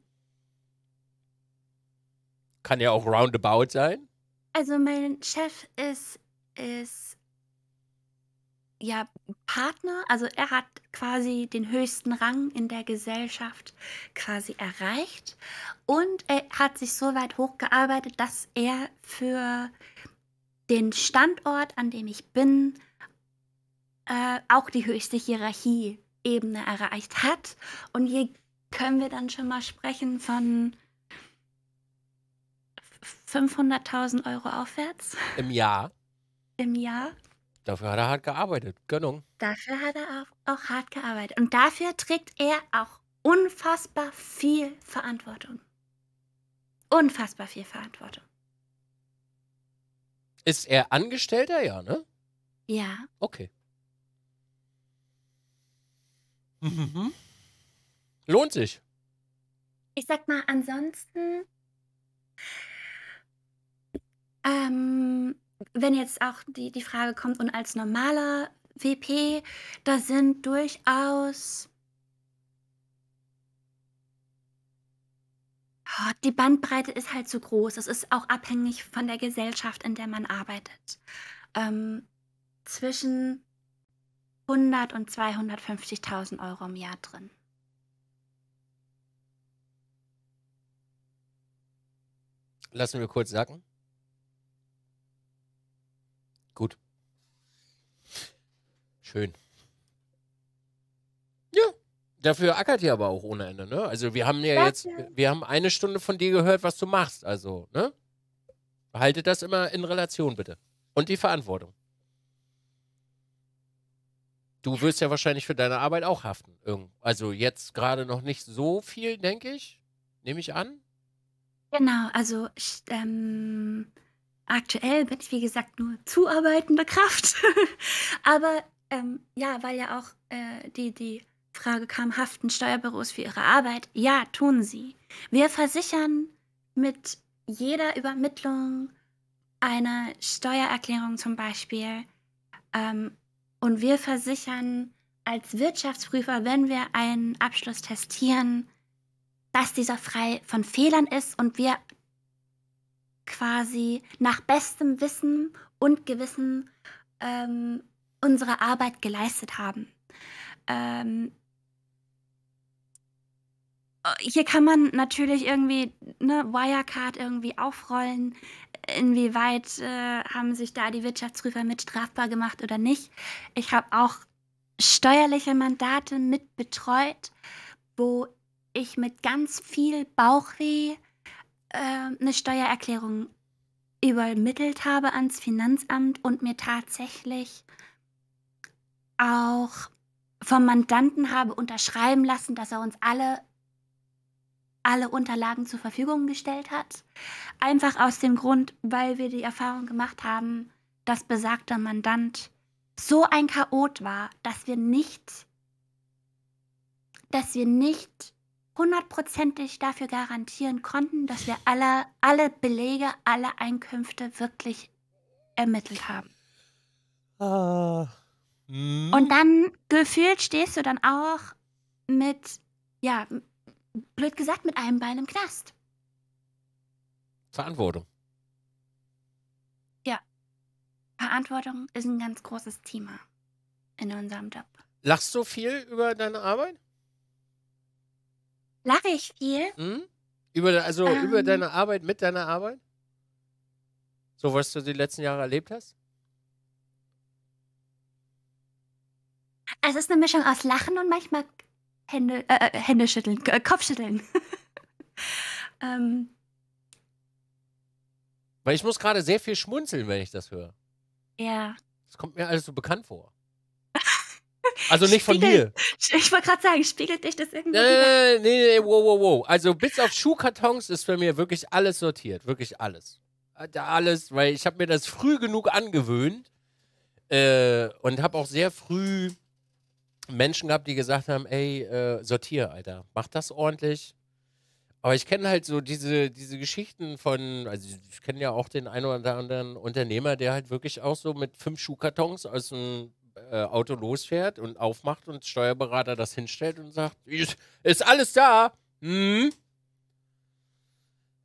Kann ja auch roundabout sein. also mein Chef ist, ist ja Partner, also er hat quasi den höchsten Rang in der Gesellschaft quasi erreicht und er hat sich so weit hochgearbeitet, dass er für den Standort, an dem ich bin, äh, auch die höchste Hierarchieebene erreicht hat. Und hier können wir dann schon mal sprechen von 500.000 Euro aufwärts Im Jahr. im Jahr. Dafür hat er hart gearbeitet. Gönnung. Dafür hat er auch, auch hart gearbeitet. Und dafür trägt er auch unfassbar viel Verantwortung. Unfassbar viel Verantwortung. Ist er Angestellter? Ja, ne? Ja. Okay. Mhm. Lohnt sich. Ich sag mal, ansonsten, ähm, wenn jetzt auch die, die Frage kommt, und als normaler WP, da sind durchaus Ah, die Bandbreite ist halt so groß. Es ist auch abhängig von der Gesellschaft, in der man arbeitet. Ähm, zwischen 100 und 250.000 Euro im Jahr drin. Lassen wir kurz sacken. Schön. Ja, dafür ackert ihr aber auch ohne Ende, ne? Also wir haben ja Ja, jetzt, ja. wir haben eine Stunde von dir gehört, was du machst. Also, ne? Haltet das immer in Relation, bitte. Und die Verantwortung. Du wirst ja wahrscheinlich für deine Arbeit auch haften. Irgend- Also jetzt gerade noch nicht so viel, denke ich. Nehme ich an. Genau, also ich, ähm, aktuell bin ich, wie gesagt, nur zuarbeitende Kraft. Aber ähm, ja, weil ja auch äh, die, die Frage kam, haften Steuerbüros für ihre Arbeit? Ja, tun sie. Wir versichern mit jeder Übermittlung einer Steuererklärung zum Beispiel ähm, und wir versichern als Wirtschaftsprüfer, wenn wir einen Abschluss testieren, dass dieser frei von Fehlern ist und wir quasi nach bestem Wissen und Gewissen ähm, unsere Arbeit geleistet haben. Ähm, äh, hier kann man natürlich irgendwie ne, Wirecard irgendwie aufrollen. Inwieweit äh, haben sich da die Wirtschaftsprüfer mit strafbar gemacht oder nicht? Ich habe auch steuerliche Mandate mit betreut, wo ich mit ganz viel Bauchweh äh, eine Steuererklärung übermittelt habe ans Finanzamt und mir tatsächlich auch vom Mandanten habe unterschreiben lassen, dass er uns alle alle Unterlagen zur Verfügung gestellt hat. Einfach aus dem Grund, weil wir die Erfahrung gemacht haben, dass besagter Mandant so ein Chaot war, dass wir nicht, dass wir nicht hundertprozentig dafür garantieren konnten, dass wir alle, alle Belege, alle Einkünfte wirklich ermittelt haben. Ah. Hm. Und dann gefühlt stehst du dann auch mit, ja, blöd gesagt, mit einem Bein im Knast. Verantwortung. Verantwortung ist ein ganz großes Thema in unserem Job. Lachst du viel über deine Arbeit? Lache ich viel? Hm? Über, also Ähm. über deine Arbeit, mit deiner Arbeit? So, was du die letzten Jahre erlebt hast? Es ist eine Mischung aus Lachen und manchmal Hände, äh, äh, Hände schütteln, äh, Kopfschütteln. ähm, Weil ich muss gerade sehr viel schmunzeln, wenn ich das höre. ja. Das kommt mir alles so bekannt vor. Also nicht von Spiegel- mir. Ich wollte gerade sagen, spiegelt dich das irgendwie wieder? Nee, nee, nee, wow, wow, wow. Also bis auf Schuhkartons ist für mir wirklich alles sortiert. Wirklich alles. Äh, Alles, weil ich habe mir das früh genug angewöhnt äh, und habe auch sehr früh Menschen gehabt, die gesagt haben, ey, äh, sortier, Alter, mach das ordentlich. Aber ich kenne halt so diese, diese Geschichten von, also ich kenne ja auch den einen oder anderen Unternehmer, der halt wirklich auch so mit fünf Schuhkartons aus dem äh, Auto losfährt und aufmacht und Steuerberater das hinstellt und sagt, ist, ist alles da. Hm?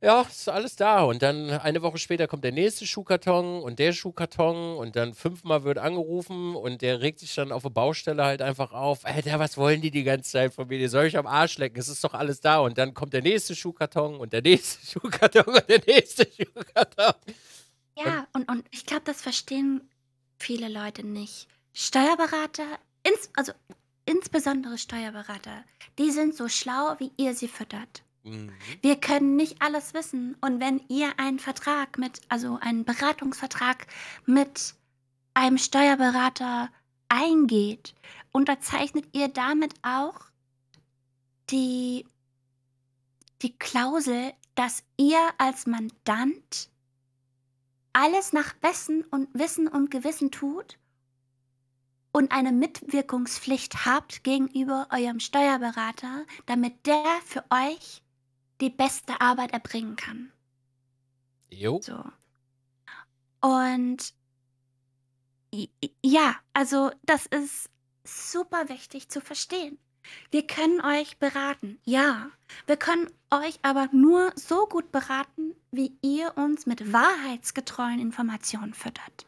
Ja, ist alles da. Und dann eine Woche später kommt der nächste Schuhkarton und der Schuhkarton und dann fünfmal wird angerufen und der regt sich dann auf der Baustelle halt einfach auf. Alter, was wollen die die ganze Zeit von mir? Die soll ich am Arsch lecken? Es ist doch alles da. Und dann kommt der nächste Schuhkarton und der nächste Schuhkarton und der nächste Schuhkarton. Ja, und, und ich glaube, das verstehen viele Leute nicht. Steuerberater, ins, also insbesondere Steuerberater, die sind so schlau, wie ihr sie füttert. Mhm. Wir können nicht alles wissen. Und wenn ihr einen Vertrag mit, also einen Beratungsvertrag mit einem Steuerberater eingeht, unterzeichnet ihr damit auch die, die Klausel, dass ihr als Mandant alles nach Wissen und Wissen und Gewissen tut und eine Mitwirkungspflicht habt gegenüber eurem Steuerberater, damit der für euch die beste Arbeit erbringen kann. Jo. So. Und ja, also das ist super wichtig zu verstehen. Wir können euch beraten, ja. Wir können euch aber nur so gut beraten, wie ihr uns mit wahrheitsgetreuen Informationen füttert.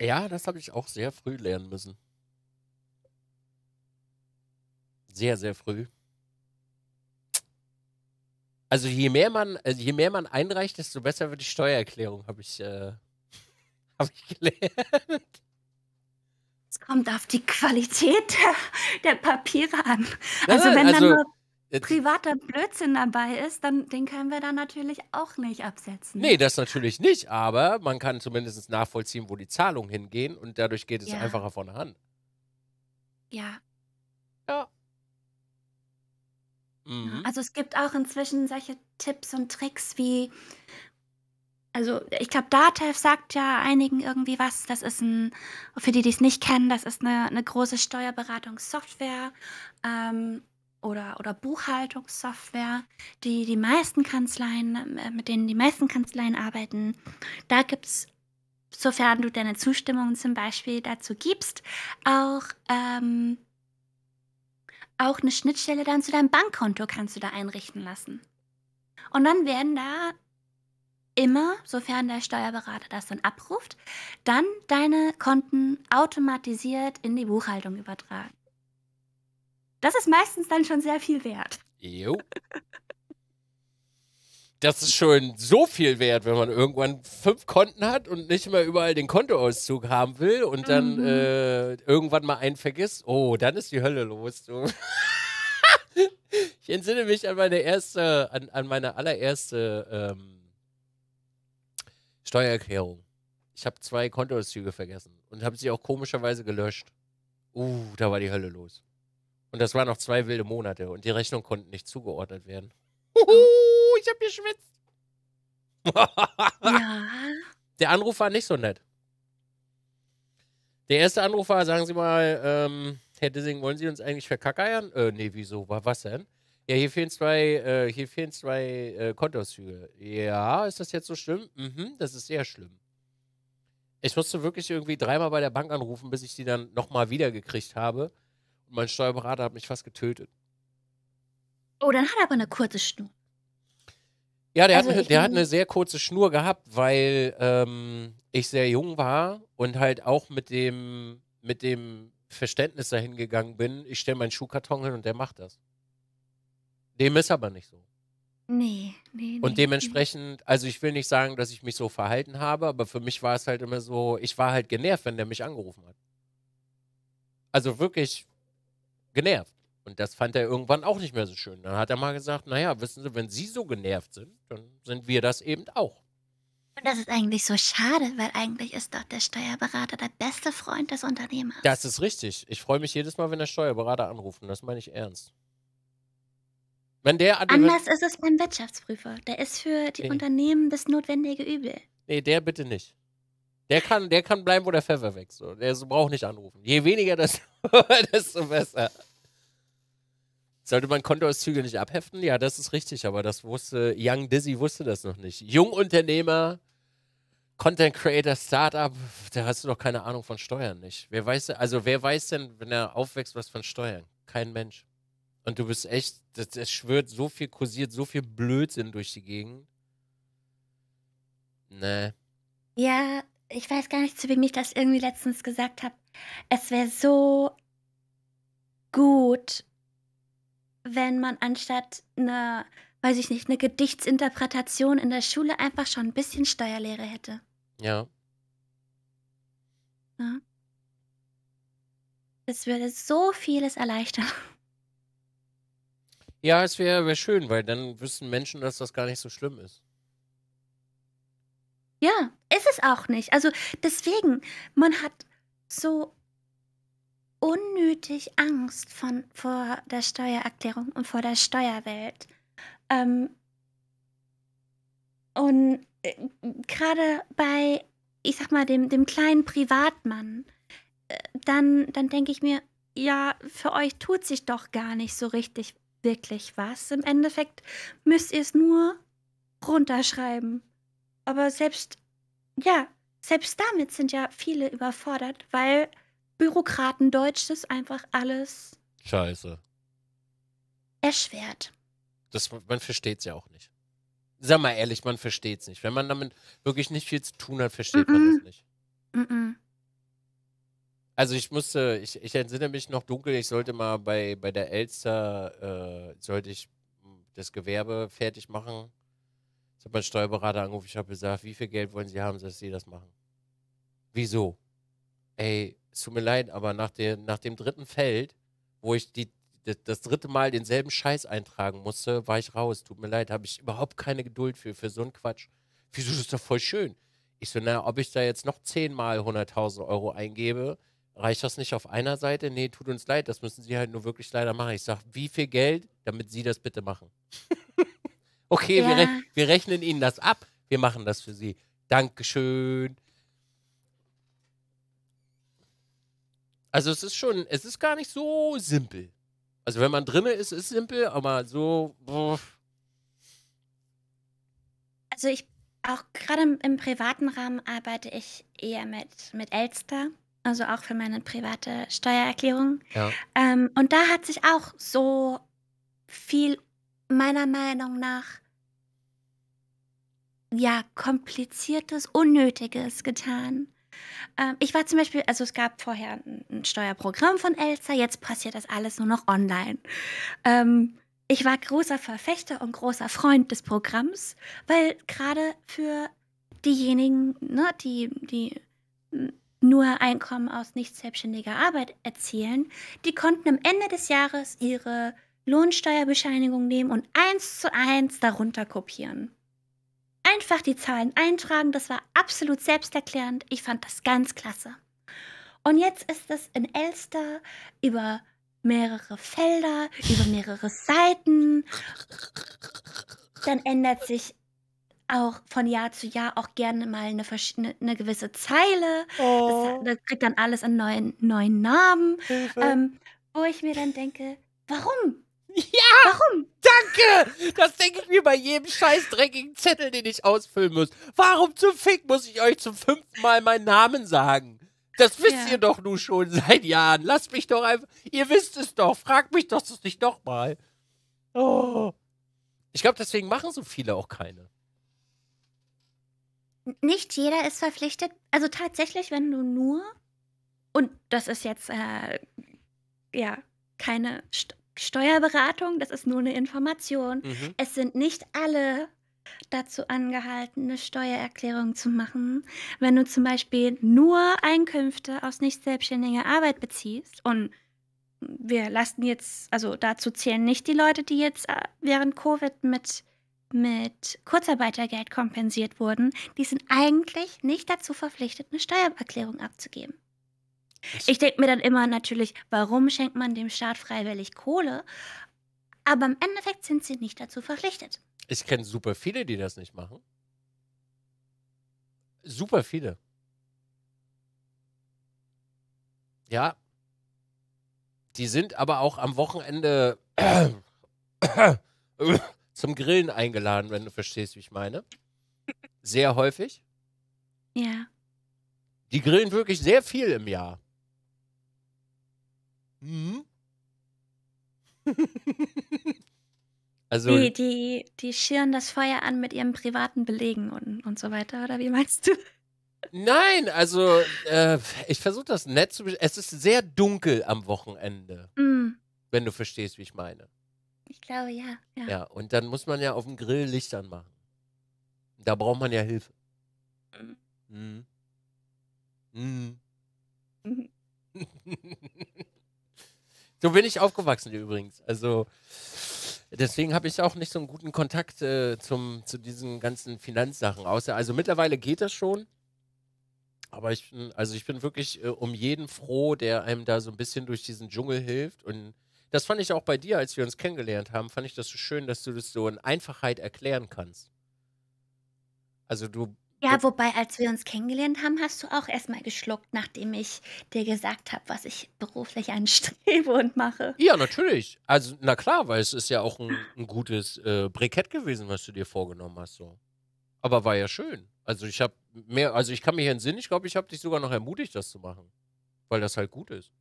Ja, das habe ich auch sehr früh lernen müssen. Sehr, sehr früh. Also je mehr man, also je mehr man einreicht, desto besser wird die Steuererklärung, habe ich, äh, habe ich gelernt. kommt auf die Qualität der, Papiere an. Nein, Also nein, wenn dann also nur äh, privater Blödsinn dabei ist, dann den können wir dann natürlich auch nicht absetzen. nee, das natürlich nicht, aber man kann zumindest nachvollziehen, wo die Zahlungen hingehen und dadurch geht es Ja. einfacher von der Hand. Ja. Ja. Mhm. also es gibt auch inzwischen solche Tipps und Tricks wie, also ich glaube, Datev sagt ja einigen irgendwie was. Das ist ein, für die, die es nicht kennen, das ist eine, eine große Steuerberatungssoftware ähm, oder, oder Buchhaltungssoftware, die die meisten Kanzleien, äh, mit denen die meisten Kanzleien arbeiten. Da gibt es, sofern du deine Zustimmung zum Beispiel dazu gibst, auch ähm, auch eine Schnittstelle dann zu deinem Bankkonto kannst du da einrichten lassen. Und dann werden da immer, sofern der Steuerberater das dann abruft, dann deine Konten automatisiert in die Buchhaltung übertragen. Das ist meistens dann schon sehr viel wert. Jo. Das ist schon so viel wert, wenn man irgendwann fünf Konten hat und nicht mehr überall den Kontoauszug haben will und dann Mhm. äh, irgendwann mal einen vergisst. Oh, dann ist die Hölle los. Du. ich entsinne mich an meine erste, an, an meine allererste ähm, Steuererklärung. Ich habe zwei Kontoauszüge vergessen und habe sie auch komischerweise gelöscht. Uh, da war die Hölle los. Und das waren noch zwei wilde Monate und die Rechnung konnten nicht zugeordnet werden. Huhu, ich hab geschwitzt. Ja. Der Anruf war nicht so nett. Der erste Anruf war, sagen Sie mal, ähm, Herr Dissing, wollen Sie uns eigentlich verkackeiern? Äh, nee, wieso? Wa- Was denn? Ja, hier fehlen zwei, äh, hier fehlen zwei äh, Kontoauszüge. Ja, ist das jetzt so schlimm? Mhm, das ist sehr schlimm. Ich musste wirklich irgendwie dreimal bei der Bank anrufen, bis ich die dann nochmal wiedergekriegt habe. Und mein Steuerberater hat mich fast getötet. Oh, dann hat er aber eine kurze Schnur. Ja, der, Also hat, ich der hat eine sehr kurze Schnur gehabt, weil ähm, ich sehr jung war und halt auch mit dem, mit dem Verständnis dahin gegangen bin, ich stelle meinen Schuhkarton hin und der macht das. Dem ist aber nicht so. Nee, nee, nee. Und dementsprechend, also ich will nicht sagen, dass ich mich so verhalten habe, aber für mich war es halt immer so, ich war halt genervt, wenn der mich angerufen hat. Also wirklich genervt. Und das fand er irgendwann auch nicht mehr so schön. Dann hat er mal gesagt, naja, wissen Sie, wenn Sie so genervt sind, dann sind wir das eben auch. Und das ist eigentlich so schade, weil eigentlich ist doch der Steuerberater der beste Freund des Unternehmers. Das ist richtig. Ich freue mich jedes Mal, wenn der Steuerberater anruft. Und das meine ich ernst. Wenn der an Anders ist es beim Wirtschaftsprüfer. Der ist für die Nee. Unternehmen das notwendige Übel. Nee, der bitte nicht. Der kann, der kann bleiben, wo der Pfeffer wächst. So. Der braucht nicht anrufen. Je weniger, desto, desto besser. Sollte man Kontoauszüge nicht abheften? Ja, das ist richtig, aber das wusste, Young Dizzy wusste das noch nicht. Jungunternehmer, Content Creator, Startup, da hast du doch keine Ahnung von Steuern nicht. Wer weiß, also wer weiß denn, wenn er aufwächst, was von Steuern? Kein Mensch. Und du bist echt, das schwört so viel, kursiert so viel Blödsinn durch die Gegend. Nee. Ja, ich weiß gar nicht, zu wem ich das irgendwie letztens gesagt habe. Es wäre so gut, wenn man anstatt eine, weiß ich nicht, eine Gedichtsinterpretation in der Schule einfach schon ein bisschen Steuerlehre hätte. Ja. Ja? Das würde so vieles erleichtern. Ja, es wäre wär schön, weil dann wüssten Menschen, dass das gar nicht so schlimm ist. Ja, ist es auch nicht. Also deswegen, man hat so unnötig Angst von, vor der Steuererklärung und vor der Steuerwelt. Ähm, und äh, gerade bei, ich sag mal, dem, dem kleinen Privatmann, äh, dann, dann denke ich mir, ja, für euch tut sich doch gar nicht so richtig wirklich was. Im Endeffekt müsst ihr es nur runterschreiben. Aber selbst, ja, selbst damit sind ja viele überfordert, weil Bürokratendeutsch das einfach alles Scheiße. erschwert. Das, man versteht es ja auch nicht. Sag mal ehrlich, man versteht es nicht. Wenn man damit wirklich nicht viel zu tun hat, versteht man Mhm. das nicht. Mm-mm. Also ich musste, ich, ich entsinne mich noch dunkel, ich sollte mal bei, bei der Elster, äh, sollte ich mm, das Gewerbe fertig machen. Ich habe meinen Steuerberater angerufen, ich habe gesagt, wie viel Geld wollen Sie haben, dass Sie das machen? Wieso? Ey, es tut mir leid, aber nach, der, nach dem dritten Feld, wo ich die, das, dritte Mal denselben Scheiß eintragen musste, war ich raus. Tut mir leid, habe ich überhaupt keine Geduld für, für so einen Quatsch. Wieso, das ist doch voll schön. Ich so, na, ob ich da jetzt noch zehnmal 100.000 Euro eingebe, reicht das nicht auf einer Seite? Nee, tut uns leid, das müssen Sie halt nur wirklich leider machen. Ich sag, wie viel Geld, damit Sie das bitte machen? okay, Ja. wir, rech wir rechnen Ihnen das ab. Wir machen das für Sie. Dankeschön. Also es ist schon, es ist gar nicht so simpel. Also wenn man drinne ist, ist simpel, aber so, boah, Also ich auch gerade im, im privaten Rahmen arbeite ich eher mit, mit Elster, also auch für meine private Steuererklärung. ja. Ähm, und da hat sich auch so viel meiner Meinung nach ja kompliziertes, unnötiges getan. Ähm, ich war zum Beispiel, also es gab vorher ein, Steuerprogramm von Elster, jetzt passiert das alles nur noch online. Ähm, ich war großer Verfechter und großer Freund des Programms, weil gerade für diejenigen, ne, die, die nur Einkommen aus nicht selbstständiger Arbeit erzielen, die konnten am Ende des Jahres ihre Lohnsteuerbescheinigung nehmen und eins zu eins darunter kopieren. Einfach die Zahlen eintragen, das war absolut selbsterklärend. Ich fand das ganz klasse. Und jetzt ist es in Elster über mehrere Felder, über mehrere Seiten. Dann ändert sich auch von Jahr zu Jahr auch gerne mal eine, eine, eine gewisse Zeile. Das, das kriegt dann alles einen neuen, neuen Namen. Ähm, wo ich mir dann denke, warum? Ja, Warum? danke! Das denke ich mir bei jedem scheiß dreckigen Zettel, den ich ausfüllen muss. Warum zum Fick muss ich euch zum fünften Mal meinen Namen sagen? Das wisst Ja. ihr doch nun schon seit Jahren. Lasst mich doch einfach. Ihr wisst es doch. Fragt mich doch das nicht doch mal. Oh. Ich glaube, deswegen machen so viele auch keine. Nicht jeder ist verpflichtet. Also tatsächlich, wenn du nur, und das ist jetzt äh, ja keine St Steuerberatung, das ist nur eine Information. Mhm. Es sind nicht alle dazu angehalten, eine Steuererklärung zu machen. Wenn du zum Beispiel nur Einkünfte aus nicht selbstständiger Arbeit beziehst und wir lassen jetzt, also dazu zählen nicht die Leute, die jetzt äh, während Covid mit, mit Kurzarbeitergeld kompensiert wurden, die sind eigentlich nicht dazu verpflichtet, eine Steuererklärung abzugeben. Ich denke mir dann immer natürlich, warum schenkt man dem Staat freiwillig Kohle? Aber im Endeffekt sind sie nicht dazu verpflichtet. Ich kenne super viele, die das nicht machen. Super viele. Ja. Die sind aber auch am Wochenende zum Grillen eingeladen, wenn du verstehst, wie ich meine. Sehr häufig. Ja. Die grillen wirklich sehr viel im Jahr. Mhm. also. Die, die, die schirren das Feuer an mit ihren privaten Belegen und, und so weiter, oder wie meinst du? Nein, also äh, ich versuche das nett zu. Es ist sehr dunkel am Wochenende, Hm, wenn du verstehst, wie ich meine. ich glaube, ja. ja. Ja, und dann muss man ja auf dem Grill Licht anmachen. Da braucht man ja Hilfe. Mhm. Mhm. Mhm. so bin ich aufgewachsen übrigens. Also deswegen habe ich auch nicht so einen guten Kontakt äh, zum, zu diesen ganzen Finanzsachen. Außer, also mittlerweile geht das schon. Aber ich bin, also ich bin wirklich äh, um jeden froh, der einem da so ein bisschen durch diesen Dschungel hilft. Und das fand ich auch bei dir, als wir uns kennengelernt haben, fand ich das so schön, dass du das so in Einfachheit erklären kannst. Also du Ja, wobei, als wir uns kennengelernt haben, hast du auch erstmal geschluckt, nachdem ich dir gesagt habe, was ich beruflich anstrebe und mache. Ja, natürlich. Also, na klar, weil es ist ja auch ein, ein gutes äh, Brikett gewesen, was du dir vorgenommen hast. So. Aber war ja schön. Also ich habe mehr, also ich kann mich entsinnen, ich glaube, ich habe dich sogar noch ermutigt, das zu machen. Weil das halt gut ist.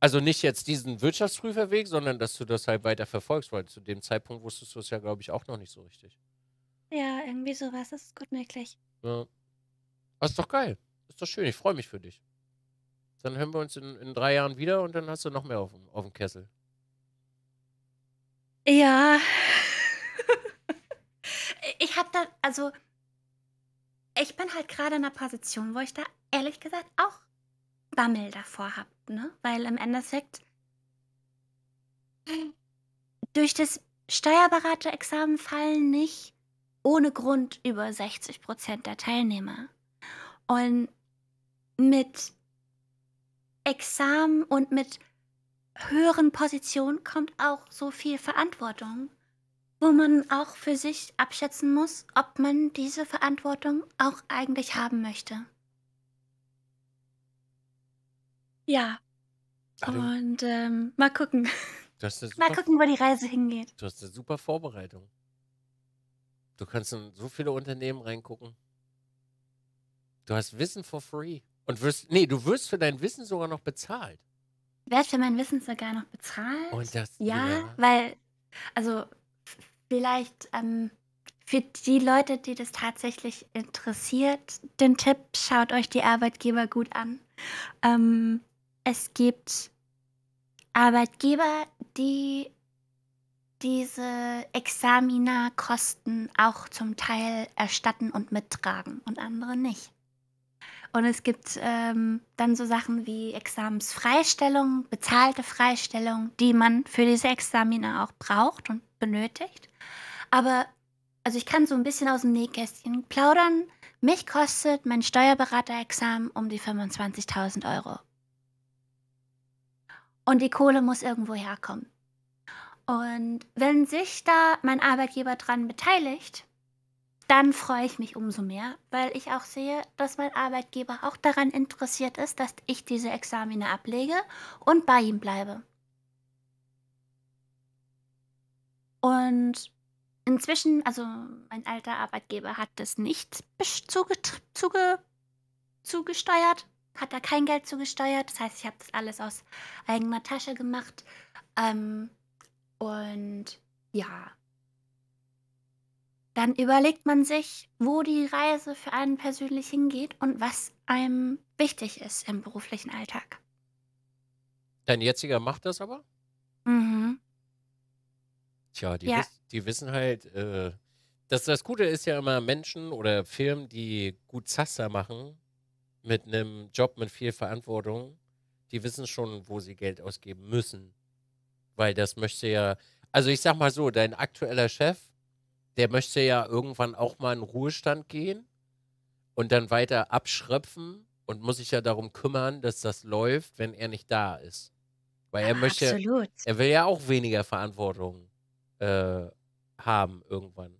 Also nicht jetzt diesen Wirtschaftsprüferweg, sondern dass du das halt weiter verfolgst, weil zu dem Zeitpunkt wusstest du es ja, glaube ich, auch noch nicht so richtig. Ja, irgendwie sowas, das ist gut möglich. Ja. Das ist doch geil. Ist doch schön, ich freue mich für dich. Dann hören wir uns in, in drei Jahren wieder und dann hast du noch mehr auf, dem- auf dem Kessel. Ja. ich habe da, also, ich bin halt gerade in einer Position, wo ich da ehrlich gesagt auch Bammel davor habt, ne? Weil im Endeffekt durch das Steuerberaterexamen fallen nicht ohne Grund über 60 Prozent der Teilnehmer. Und mit Examen und mit höheren Positionen kommt auch so viel Verantwortung, wo man auch für sich abschätzen muss, ob man diese Verantwortung auch eigentlich haben möchte. Ja. Also, Und ähm, mal gucken. Mal gucken, wo die Reise hingeht. du hast eine super Vorbereitung. Du kannst in so viele Unternehmen reingucken. Du hast Wissen for free. Und wirst, nee, du wirst für dein Wissen sogar noch bezahlt. Werd für mein Wissen sogar noch bezahlt? Und das, Ja, ja. weil, also vielleicht ähm, für die Leute, die das tatsächlich interessiert, den Tipp, schaut euch die Arbeitgeber gut an. Ähm, es gibt Arbeitgeber, die diese Examinarkosten auch zum Teil erstatten und mittragen und andere nicht. Und es gibt ähm, dann so Sachen wie Examensfreistellung, bezahlte Freistellung, die man für diese Examina auch braucht und benötigt. Aber, also ich kann so ein bisschen aus dem Nähkästchen plaudern. Mich kostet mein Steuerberaterexamen um die 25.000 Euro. Und die Kohle muss irgendwo herkommen. Und wenn sich da mein Arbeitgeber dran beteiligt, dann freue ich mich umso mehr, weil ich auch sehe, dass mein Arbeitgeber auch daran interessiert ist, dass ich diese Examine ablege und bei ihm bleibe. Und inzwischen, also mein alter Arbeitgeber hat das nicht zuge zuge zugesteuert, hat da kein Geld zugesteuert. Das heißt, ich habe das alles aus eigener Tasche gemacht. Ähm, und ja, dann überlegt man sich, wo die Reise für einen persönlich hingeht und was einem wichtig ist im beruflichen Alltag. Dein jetziger macht das aber? Mhm. Tja, die, Ja. wiss, die wissen halt, äh, das, das Gute ist ja immer Menschen oder Firmen, die gut Zaster machen, mit einem Job mit viel Verantwortung, die wissen schon, wo sie Geld ausgeben müssen. Weil das möchte ja, also ich sag mal so, dein aktueller Chef, der möchte ja irgendwann auch mal in Ruhestand gehen und dann weiter abschröpfen und muss sich ja darum kümmern, dass das läuft, wenn er nicht da ist. Weil er möchte, Absolut. er will ja auch weniger Verantwortung äh, haben irgendwann.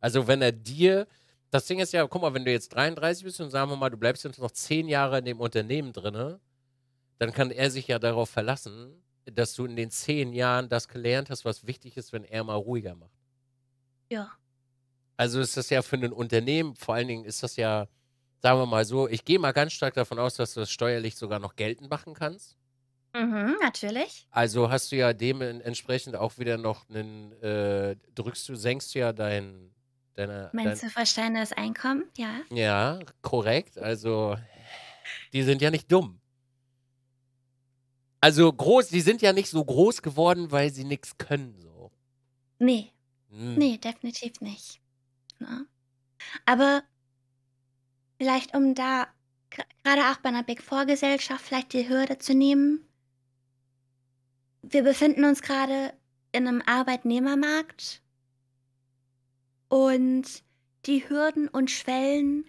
Also wenn er dir, das Ding ist ja, guck mal, wenn du jetzt 33 bist und sagen wir mal, du bleibst jetzt noch 10 Jahre in dem Unternehmen drinne, dann kann er sich ja darauf verlassen, dass du in den 10 Jahren das gelernt hast, was wichtig ist, wenn er mal ruhiger macht. Ja. Also ist das ja für ein Unternehmen, vor allen Dingen ist das ja, sagen wir mal so, ich gehe mal ganz stark davon aus, dass du das steuerlich sogar noch geltend machen kannst. Mhm, natürlich. Also hast du ja dementsprechend auch wieder noch einen, äh, drückst du, senkst du ja dein, deine, Mein dein, zu versteinertes Einkommen, ja. ja, korrekt. Also, die sind ja nicht dumm. Also groß, die sind ja nicht so groß geworden, weil sie nichts können, so. Nee, Hm. nee, definitiv nicht. Ne? Aber vielleicht, um da gerade auch bei einer Big Four Gesellschaft vielleicht die Hürde zu nehmen. Wir befinden uns gerade in einem Arbeitnehmermarkt und die Hürden und Schwellen,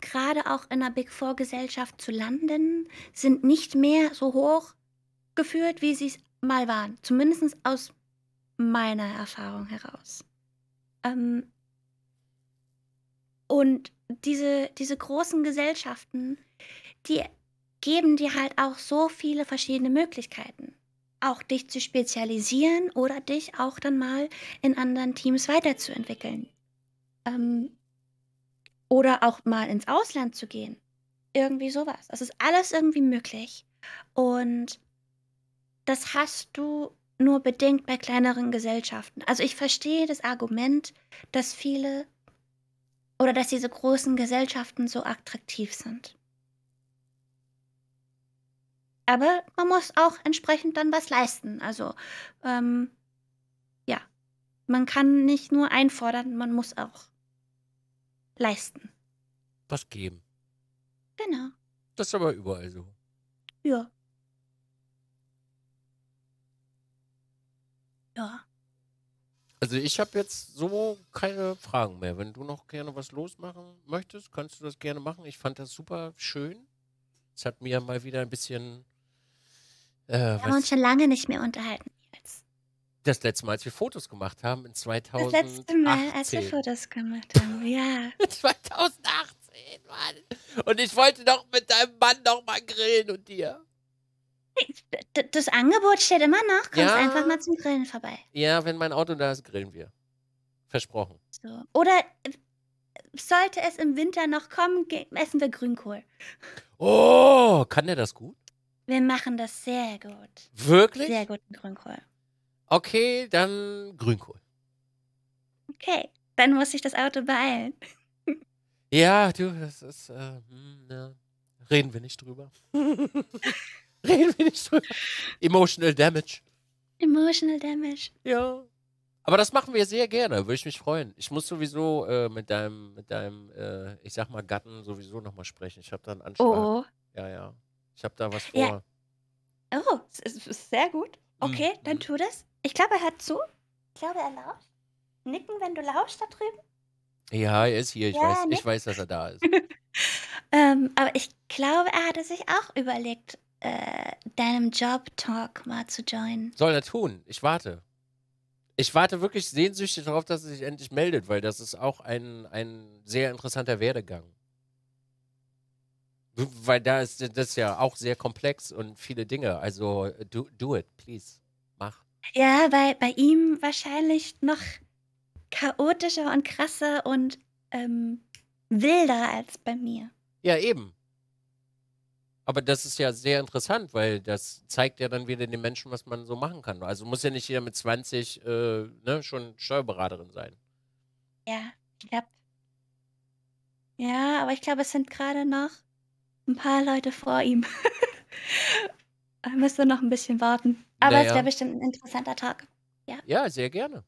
gerade auch in einer Big Four Gesellschaft zu landen, sind nicht mehr so hoch geführt, wie sie es mal waren. Zumindest aus meiner Erfahrung heraus. Ähm, und diese, diese großen Gesellschaften, die geben dir halt auch so viele verschiedene Möglichkeiten. Auch dich zu spezialisieren oder dich auch dann mal in anderen Teams weiterzuentwickeln. Ähm, oder auch mal ins Ausland zu gehen. Irgendwie sowas. Das ist alles irgendwie möglich. Und das hast du nur bedingt bei kleineren Gesellschaften. Also ich verstehe das Argument, dass viele oder dass diese großen Gesellschaften so attraktiv sind. Aber man muss auch entsprechend dann was leisten. Also ähm, ja, man kann nicht nur einfordern, man muss auch leisten. Was geben. Genau. Das ist aber überall so. Ja. Ja. Also ich habe jetzt so keine Fragen mehr. Wenn du noch gerne was losmachen möchtest, kannst du das gerne machen. Ich fand das super schön. Es hat mir mal wieder ein bisschen äh, Wir haben uns schon lange nicht mehr unterhalten. Das letzte Mal, als wir Fotos gemacht haben, in Das 2018. letzte Mal, als wir Fotos gemacht haben. Ja. 2018, Mann. Und ich wollte doch mit deinem Mann noch mal grillen und dir. Das Angebot steht immer noch. Kommst Ja. einfach mal zum Grillen vorbei. Ja, wenn mein Auto da ist, grillen wir. Versprochen. So. Oder äh, sollte es im Winter noch kommen, essen wir Grünkohl. Oh, kann der das gut? Wir machen das sehr gut. Wirklich? Sehr guten Grünkohl. Okay, dann Grünkohl. Okay, dann muss ich das Auto beeilen. Ja, du, das ist, äh, hm, ja. Reden wir nicht drüber. Reden wir nicht drüber. Emotional Damage. Emotional Damage. Ja. Aber das machen wir sehr gerne, würde ich mich freuen. Ich muss sowieso äh, mit deinem, mit deinem, äh, ich sag mal, Gatten sowieso nochmal sprechen. Ich habe da einen Anschlag. Oh, oh. Ja, ja. Ich habe da was Ja. vor. Oh, es ist- sehr gut. Okay, Mhm. dann tu das. Ich glaube, er hört zu. Ich glaube, er lauscht. Nicken, wenn du lauschst da drüben. Ja, er ist hier. Ich, Ja, weiß, ich weiß, dass er da ist. Ähm, aber ich glaube, er hatte sich auch überlegt, äh, deinem Job-Talk mal zu joinen. Soll er tun. Ich warte. Ich warte wirklich sehnsüchtig darauf, dass er sich endlich meldet, weil das ist auch ein, ein sehr interessanter Werdegang. Weil da ist das ja auch sehr komplex und viele Dinge. Also do, do it, please. Mach. Ja, bei, bei ihm wahrscheinlich noch chaotischer und krasser und ähm, wilder als bei mir. Ja, eben. Aber das ist ja sehr interessant, weil das zeigt ja dann wieder den Menschen, was man so machen kann. Also muss ja nicht jeder mit 20 äh, ne, schon Steuerberaterin sein. Ja, ich glaube. Ja, aber ich glaube, es sind gerade noch ein paar Leute vor ihm. Müsste noch ein bisschen warten. Aber es Naja. wäre bestimmt ein interessanter Tag. Ja, sehr gerne.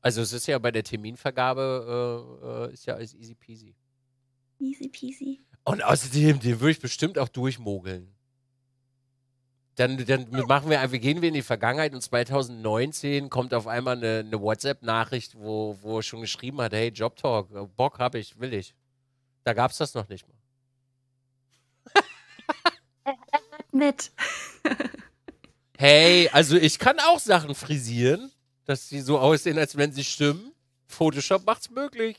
Also es ist ja bei der Terminvergabe äh, äh, ist ja alles easy peasy. Easy peasy. Und außerdem, den würde ich bestimmt auch durchmogeln. Dann, dann machen wir einfach, gehen wir in die Vergangenheit und 2019 kommt auf einmal eine, eine WhatsApp-Nachricht, wo, wo er schon geschrieben hat, hey, Job Talk, Bock habe ich, will ich. Da gab es das noch nicht mal. Mit. Hey, also ich kann auch Sachen frisieren, dass sie so aussehen, als wenn sie stimmen. Photoshop macht's möglich.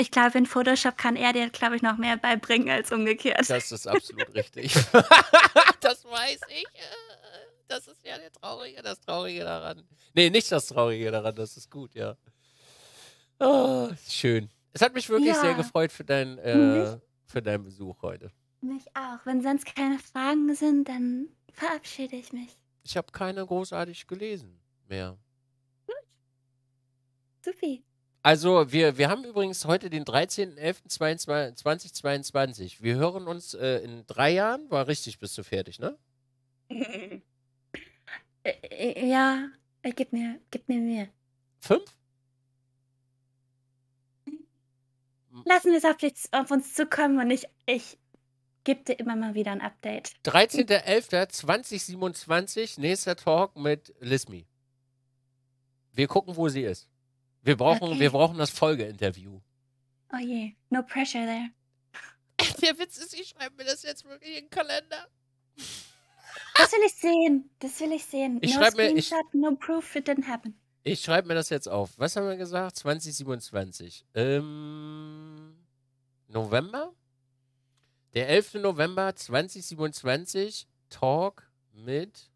Ich glaube, in Photoshop kann er dir, glaube ich, noch mehr beibringen als umgekehrt. Das ist absolut richtig. das weiß ich. Äh, Das ist ja der Traurige, das Traurige daran. Nee, nicht das Traurige daran, das ist gut, ja. Oh, schön. Es hat mich wirklich Ja. sehr gefreut für, dein, äh, für deinen Besuch heute. Mich auch. Wenn sonst keine Fragen sind, dann verabschiede ich mich. Ich habe keine großartig gelesen mehr. Supi. Also, wir, wir haben übrigens heute den 13.11.2022. Wir hören uns äh, in drei Jahren. War richtig, bist du fertig, ne? Äh, äh, ja, äh, gib mir, gib mir Mühe. Fünf? Lassen wir es auf, auf uns zukommen und ich, ich gebe dir immer mal wieder ein Update. 13.11.2027, nächster Talk mit Lismi. Wir gucken, wo sie ist. Wir brauchen, Okay. wir brauchen das Folgeinterview. Oh je, no pressure there. Der Witz ist, ich schreibe mir das jetzt wirklich in den Kalender. Das will ich sehen. Das will ich sehen. Ich no mir- ich- screenshot, no proof, it didn't happen. Ich schreibe mir das jetzt auf. Was haben wir gesagt? 2027. Ähm, November? Der 11. November 2027. Talk mit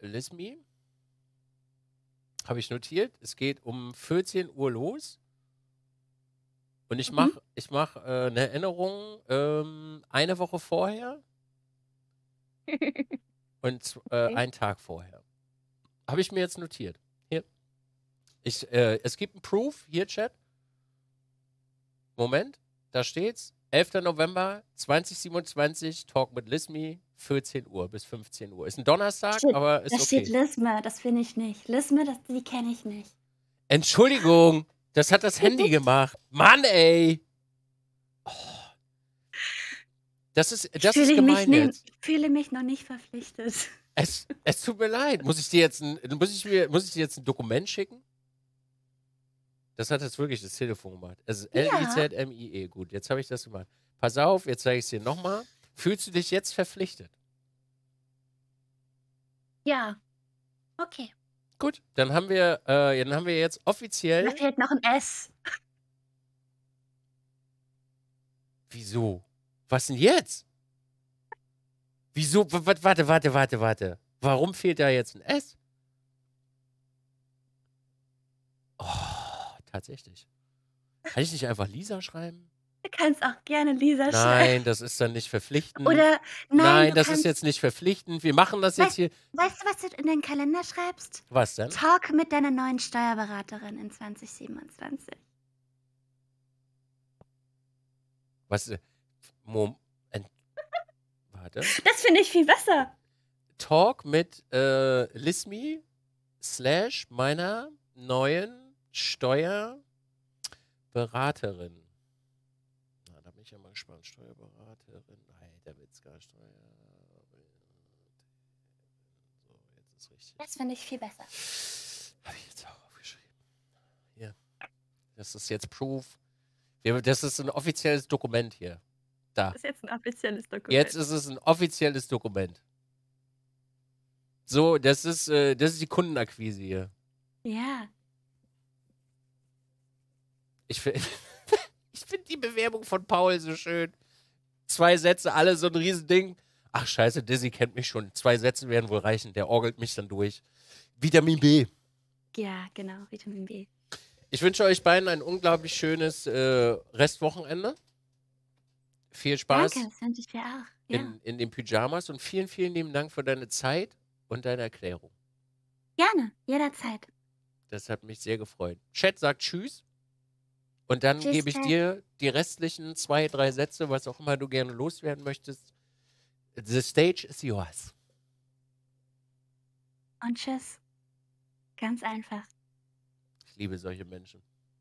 Lismi. Habe ich notiert. Es geht um 14 Uhr los. Und ich Mhm. mache ich mach, äh, eine Erinnerung ähm, eine Woche vorher und äh, Okay. einen Tag vorher. Habe ich mir jetzt notiert. Hier. Ich, äh, es gibt einen Proof, hier, Chat. Moment, da steht's. 11. November 2027, Talk mit Lismi, 14 Uhr bis 15 Uhr. Ist ein Donnerstag, Steht- aber ist Da steht okay. Lisme, das finde ich nicht. Lisme, das, die kenne ich nicht. Entschuldigung, das hat das Handy gemacht. Mann, ey. Oh. Das ist, Ich das ist fühle mich, gemein nie, jetzt. fühle mich noch nicht verpflichtet. Es, es tut mir leid. Muss ich dir jetzt ein, muss ich mir, muss ich dir jetzt ein Dokument schicken? Das hat jetzt wirklich das Telefon gemacht. Es ist. L-I-Z-M-I-E. Gut, jetzt habe ich das gemacht. Pass auf, jetzt zeige ich es dir nochmal. Fühlst du dich jetzt verpflichtet? Ja. Okay. Gut, dann haben wir, äh, dann haben wir jetzt Da offiziell. fehlt noch ein S. Wieso? Was denn jetzt? Wieso? Warte, warte, warte, warte. Warum fehlt da jetzt ein S? Oh, tatsächlich. Kann ich nicht einfach Lisa schreiben? Du kannst auch gerne Lisa schreiben. Nein, das ist dann nicht verpflichtend. Oder nein, Nein, das ist jetzt nicht verpflichtend. Wir machen das jetzt hier. Weißt du, was du in den Kalender schreibst? Was denn? Talk mit deiner neuen Steuerberaterin in 2027. Was? äh, Moment. Warte. Das finde ich viel besser. Talk mit äh, Lismi slash meiner neuen Steuerberaterin. Na, da bin ich ja mal gespannt. Steuerberaterin. Alter Witzka, Steuer. So, jetzt ist richtig. Das finde ich viel besser. Habe ich jetzt auch aufgeschrieben. Hier. Das ist jetzt Proof. Das ist ein offizielles Dokument hier. Da. Das ist jetzt ein offizielles Dokument. Jetzt ist es ein offizielles Dokument. So, das ist, äh, das ist die Kundenakquise hier. Ja. Ich finde ich find die Bewerbung von Paul so schön. Zwei Sätze, alle so ein Riesending. Ach scheiße, Dizzy kennt mich schon. Zwei Sätze werden wohl reichen. Der orgelt mich dann durch. Vitamin B. Ja, genau. Vitamin B. Ich wünsche euch beiden ein unglaublich schönes äh, Restwochenende. Viel Spaß Danke, das wünsche ich dir auch. Ja. in, in den Pyjamas und vielen, vielen lieben Dank für deine Zeit und deine Erklärung. Gerne, jederzeit. Das hat mich sehr gefreut. Chat sagt Tschüss. Und dann Tschüss, gebe ich dir die restlichen zwei, drei Sätze, was auch immer du gerne loswerden möchtest. The stage is yours. Und tschüss. Ganz einfach. Ich liebe solche Menschen.